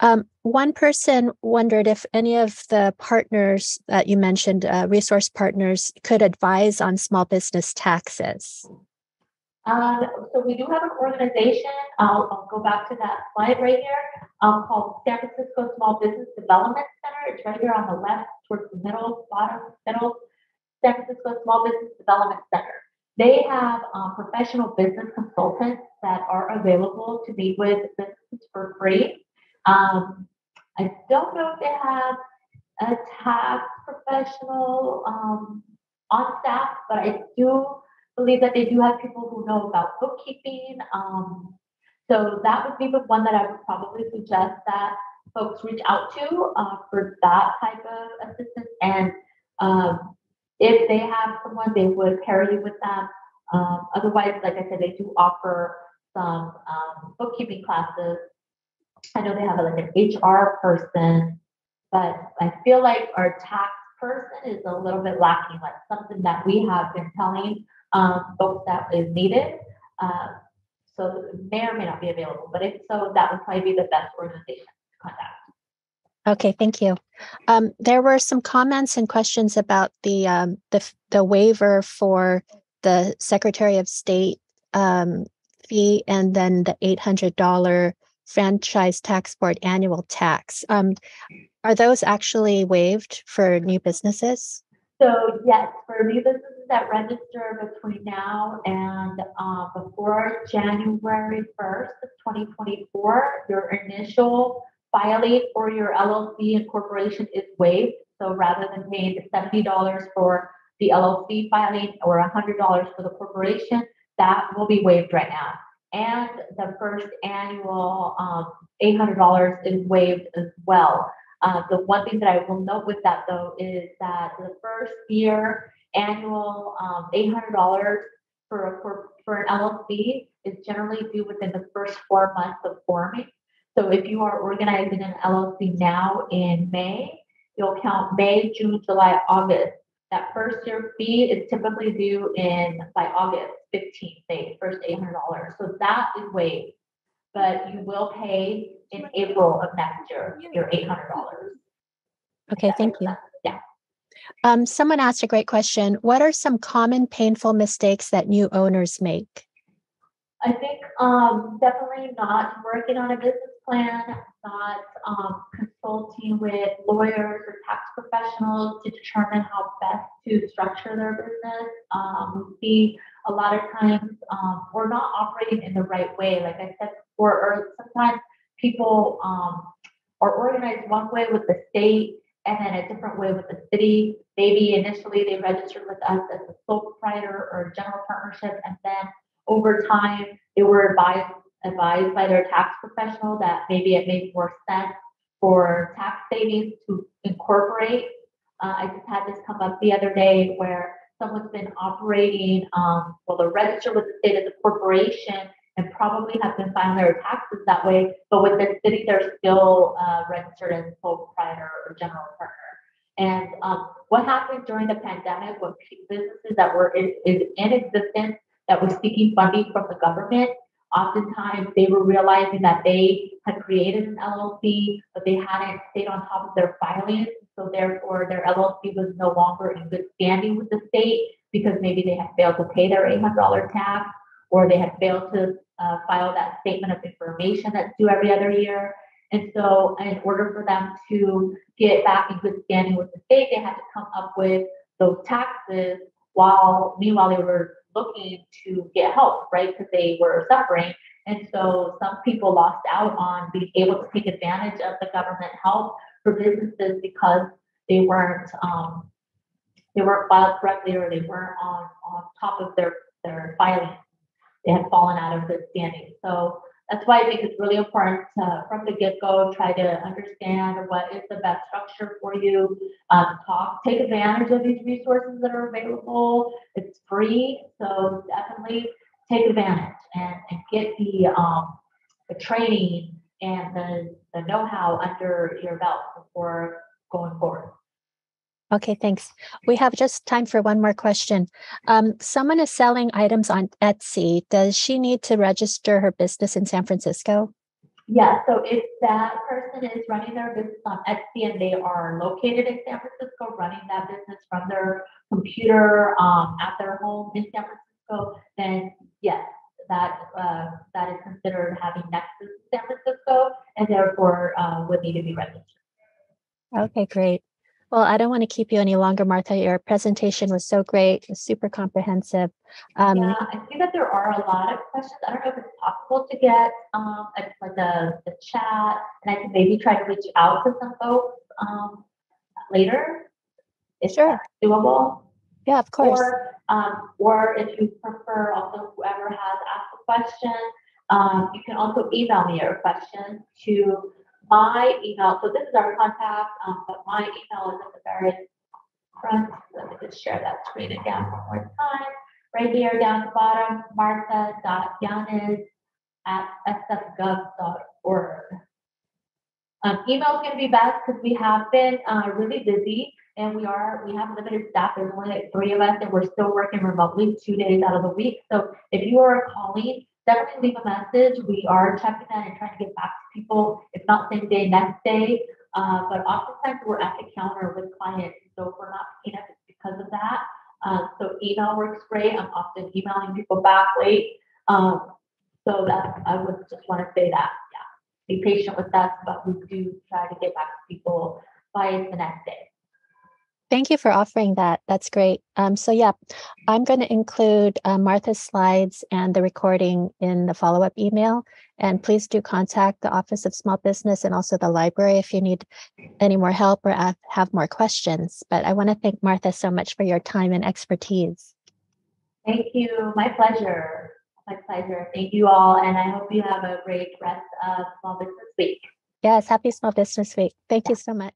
Um, one person wondered if any of the partners that you mentioned, uh, resource partners, could advise on small business taxes. Um, so we do have an organization. I'll, I'll go back to that slide right here um, called San Francisco Small Business Development Center. It's right here on the left, towards the middle, bottom, middle. San Francisco Small Business Development Center. They have um, professional business consultants that are available to meet with businesses for free. Um, I don't know if they have a tax professional um, on staff, but I do believe that they do have people who know about bookkeeping. Um, so that would be the one that I would probably suggest that folks reach out to uh, for that type of assistance. And um, if they have someone, they would pair you with them. Um, otherwise, like I said, they do offer some um, bookkeeping classes I know they have like an HR person, but I feel like our tax person is a little bit lacking, like something that we have been telling um, folks that is needed. Uh, so may or may not be available, but if so, that would probably be the best organization to contact. Okay, thank you. Um, there were some comments and questions about the um, the the waiver for the Secretary of State um, fee and then the eight hundred dollar franchise tax board annual tax. Um, are those actually waived for new businesses? So yes, for new businesses that register between now and uh, before January 1st of 2024, your initial filing for your LLC incorporation is waived. So rather than paying the $70 for the LLC filing or $100 for the corporation, that will be waived right now. And the first annual um, $800 is waived as well. Uh, the one thing that I will note with that though is that the first year annual um, $800 for, a, for, for an LLC is generally due within the first four months of forming. So if you are organizing an LLC now in May, you'll count May, June, July, August. That first year fee is typically due in by August 15th, say first $800. So that is waived, but you will pay in April of next year your $800. Okay, thank you. Um, someone asked a great question. What are some common painful mistakes that new owners make? I think um, definitely not working on a business plan, not um, consulting with lawyers or tax professionals to determine how best to structure their business. Um, we see a lot of times um, we're not operating in the right way. Like I said before, or sometimes people um, are organized one way with the state and then a different way with the city. Maybe initially they registered with us as a sole proprietor or general partnership, and then over time they were advised advised by their tax professional that maybe it made more sense for tax savings to incorporate. Uh, I just had this come up the other day where someone's been operating, um, well, they're registered with the state as a corporation and probably have been filing their taxes that way, but with the city, they're still uh, registered as sole proprietor or general partner. And um, what happened during the pandemic when businesses that were in, in existence that were seeking funding from the government Oftentimes, they were realizing that they had created an LLC, but they hadn't stayed on top of their filings. So, therefore, their LLC was no longer in good standing with the state because maybe they had failed to pay their $800 tax or they had failed to uh, file that statement of information that's due every other year. And so, in order for them to get back in good standing with the state, they had to come up with those taxes while meanwhile they were looking to get help, right? Because they were suffering. And so some people lost out on being able to take advantage of the government help for businesses because they weren't um, they weren't filed correctly or they weren't on, on top of their, their filing. They had fallen out of good standing. So that's why I think it's really important to, from the get-go, try to understand what is the best structure for you. Um, talk, take advantage of these resources that are available. It's free, so definitely take advantage and, and get the um, the training and the, the know-how under your belt before going forward. Okay, thanks. We have just time for one more question. Um, someone is selling items on Etsy. Does she need to register her business in San Francisco? Yeah, so if that person is running their business on Etsy and they are located in San Francisco, running that business from their computer um, at their home in San Francisco, then yes, that uh, that is considered having nexus in San Francisco and therefore uh, would need to be registered. Okay, great. Well, I don't want to keep you any longer, Martha. Your presentation was so great, it was super comprehensive. Um, yeah, I see that there are a lot of questions. I don't know if it's possible to get um, a, like the, the chat, and I can maybe try to reach out to some folks um, later. Is sure. doable? Yeah, of course. Or, um, or if you prefer, also whoever has asked a question, um, you can also email me your question to my email, so this is our contact, um, but my email is at the very front. Let me just share that screen again one more time. Right here down at the bottom, martha.yanez at sfgov.org. Um, email is going to be best because we have been uh, really busy And we are, we have limited staff. There's only like three of us and we're still working remotely two days out of the week. So if you are a calling, definitely leave a message. We are checking that and trying to get back to people, if not same day, next day. Uh, but oftentimes we're at the counter with clients. So if we're not picking up, it's because of that. Um, so email works great. I'm often emailing people back late. Um, so that I would just want to say that, yeah, be patient with us, but we do try to get back to people by the next day. Thank you for offering that. That's great. Um, so yeah, I'm going to include uh, Martha's slides and the recording in the follow-up email. And please do contact the Office of Small Business and also the library if you need any more help or have, have more questions. But I want to thank Martha so much for your time and expertise. Thank you. My pleasure. My pleasure. Thank you all. And I hope you have a great rest of Small Business Week. Yes, happy Small Business Week. Thank you so much.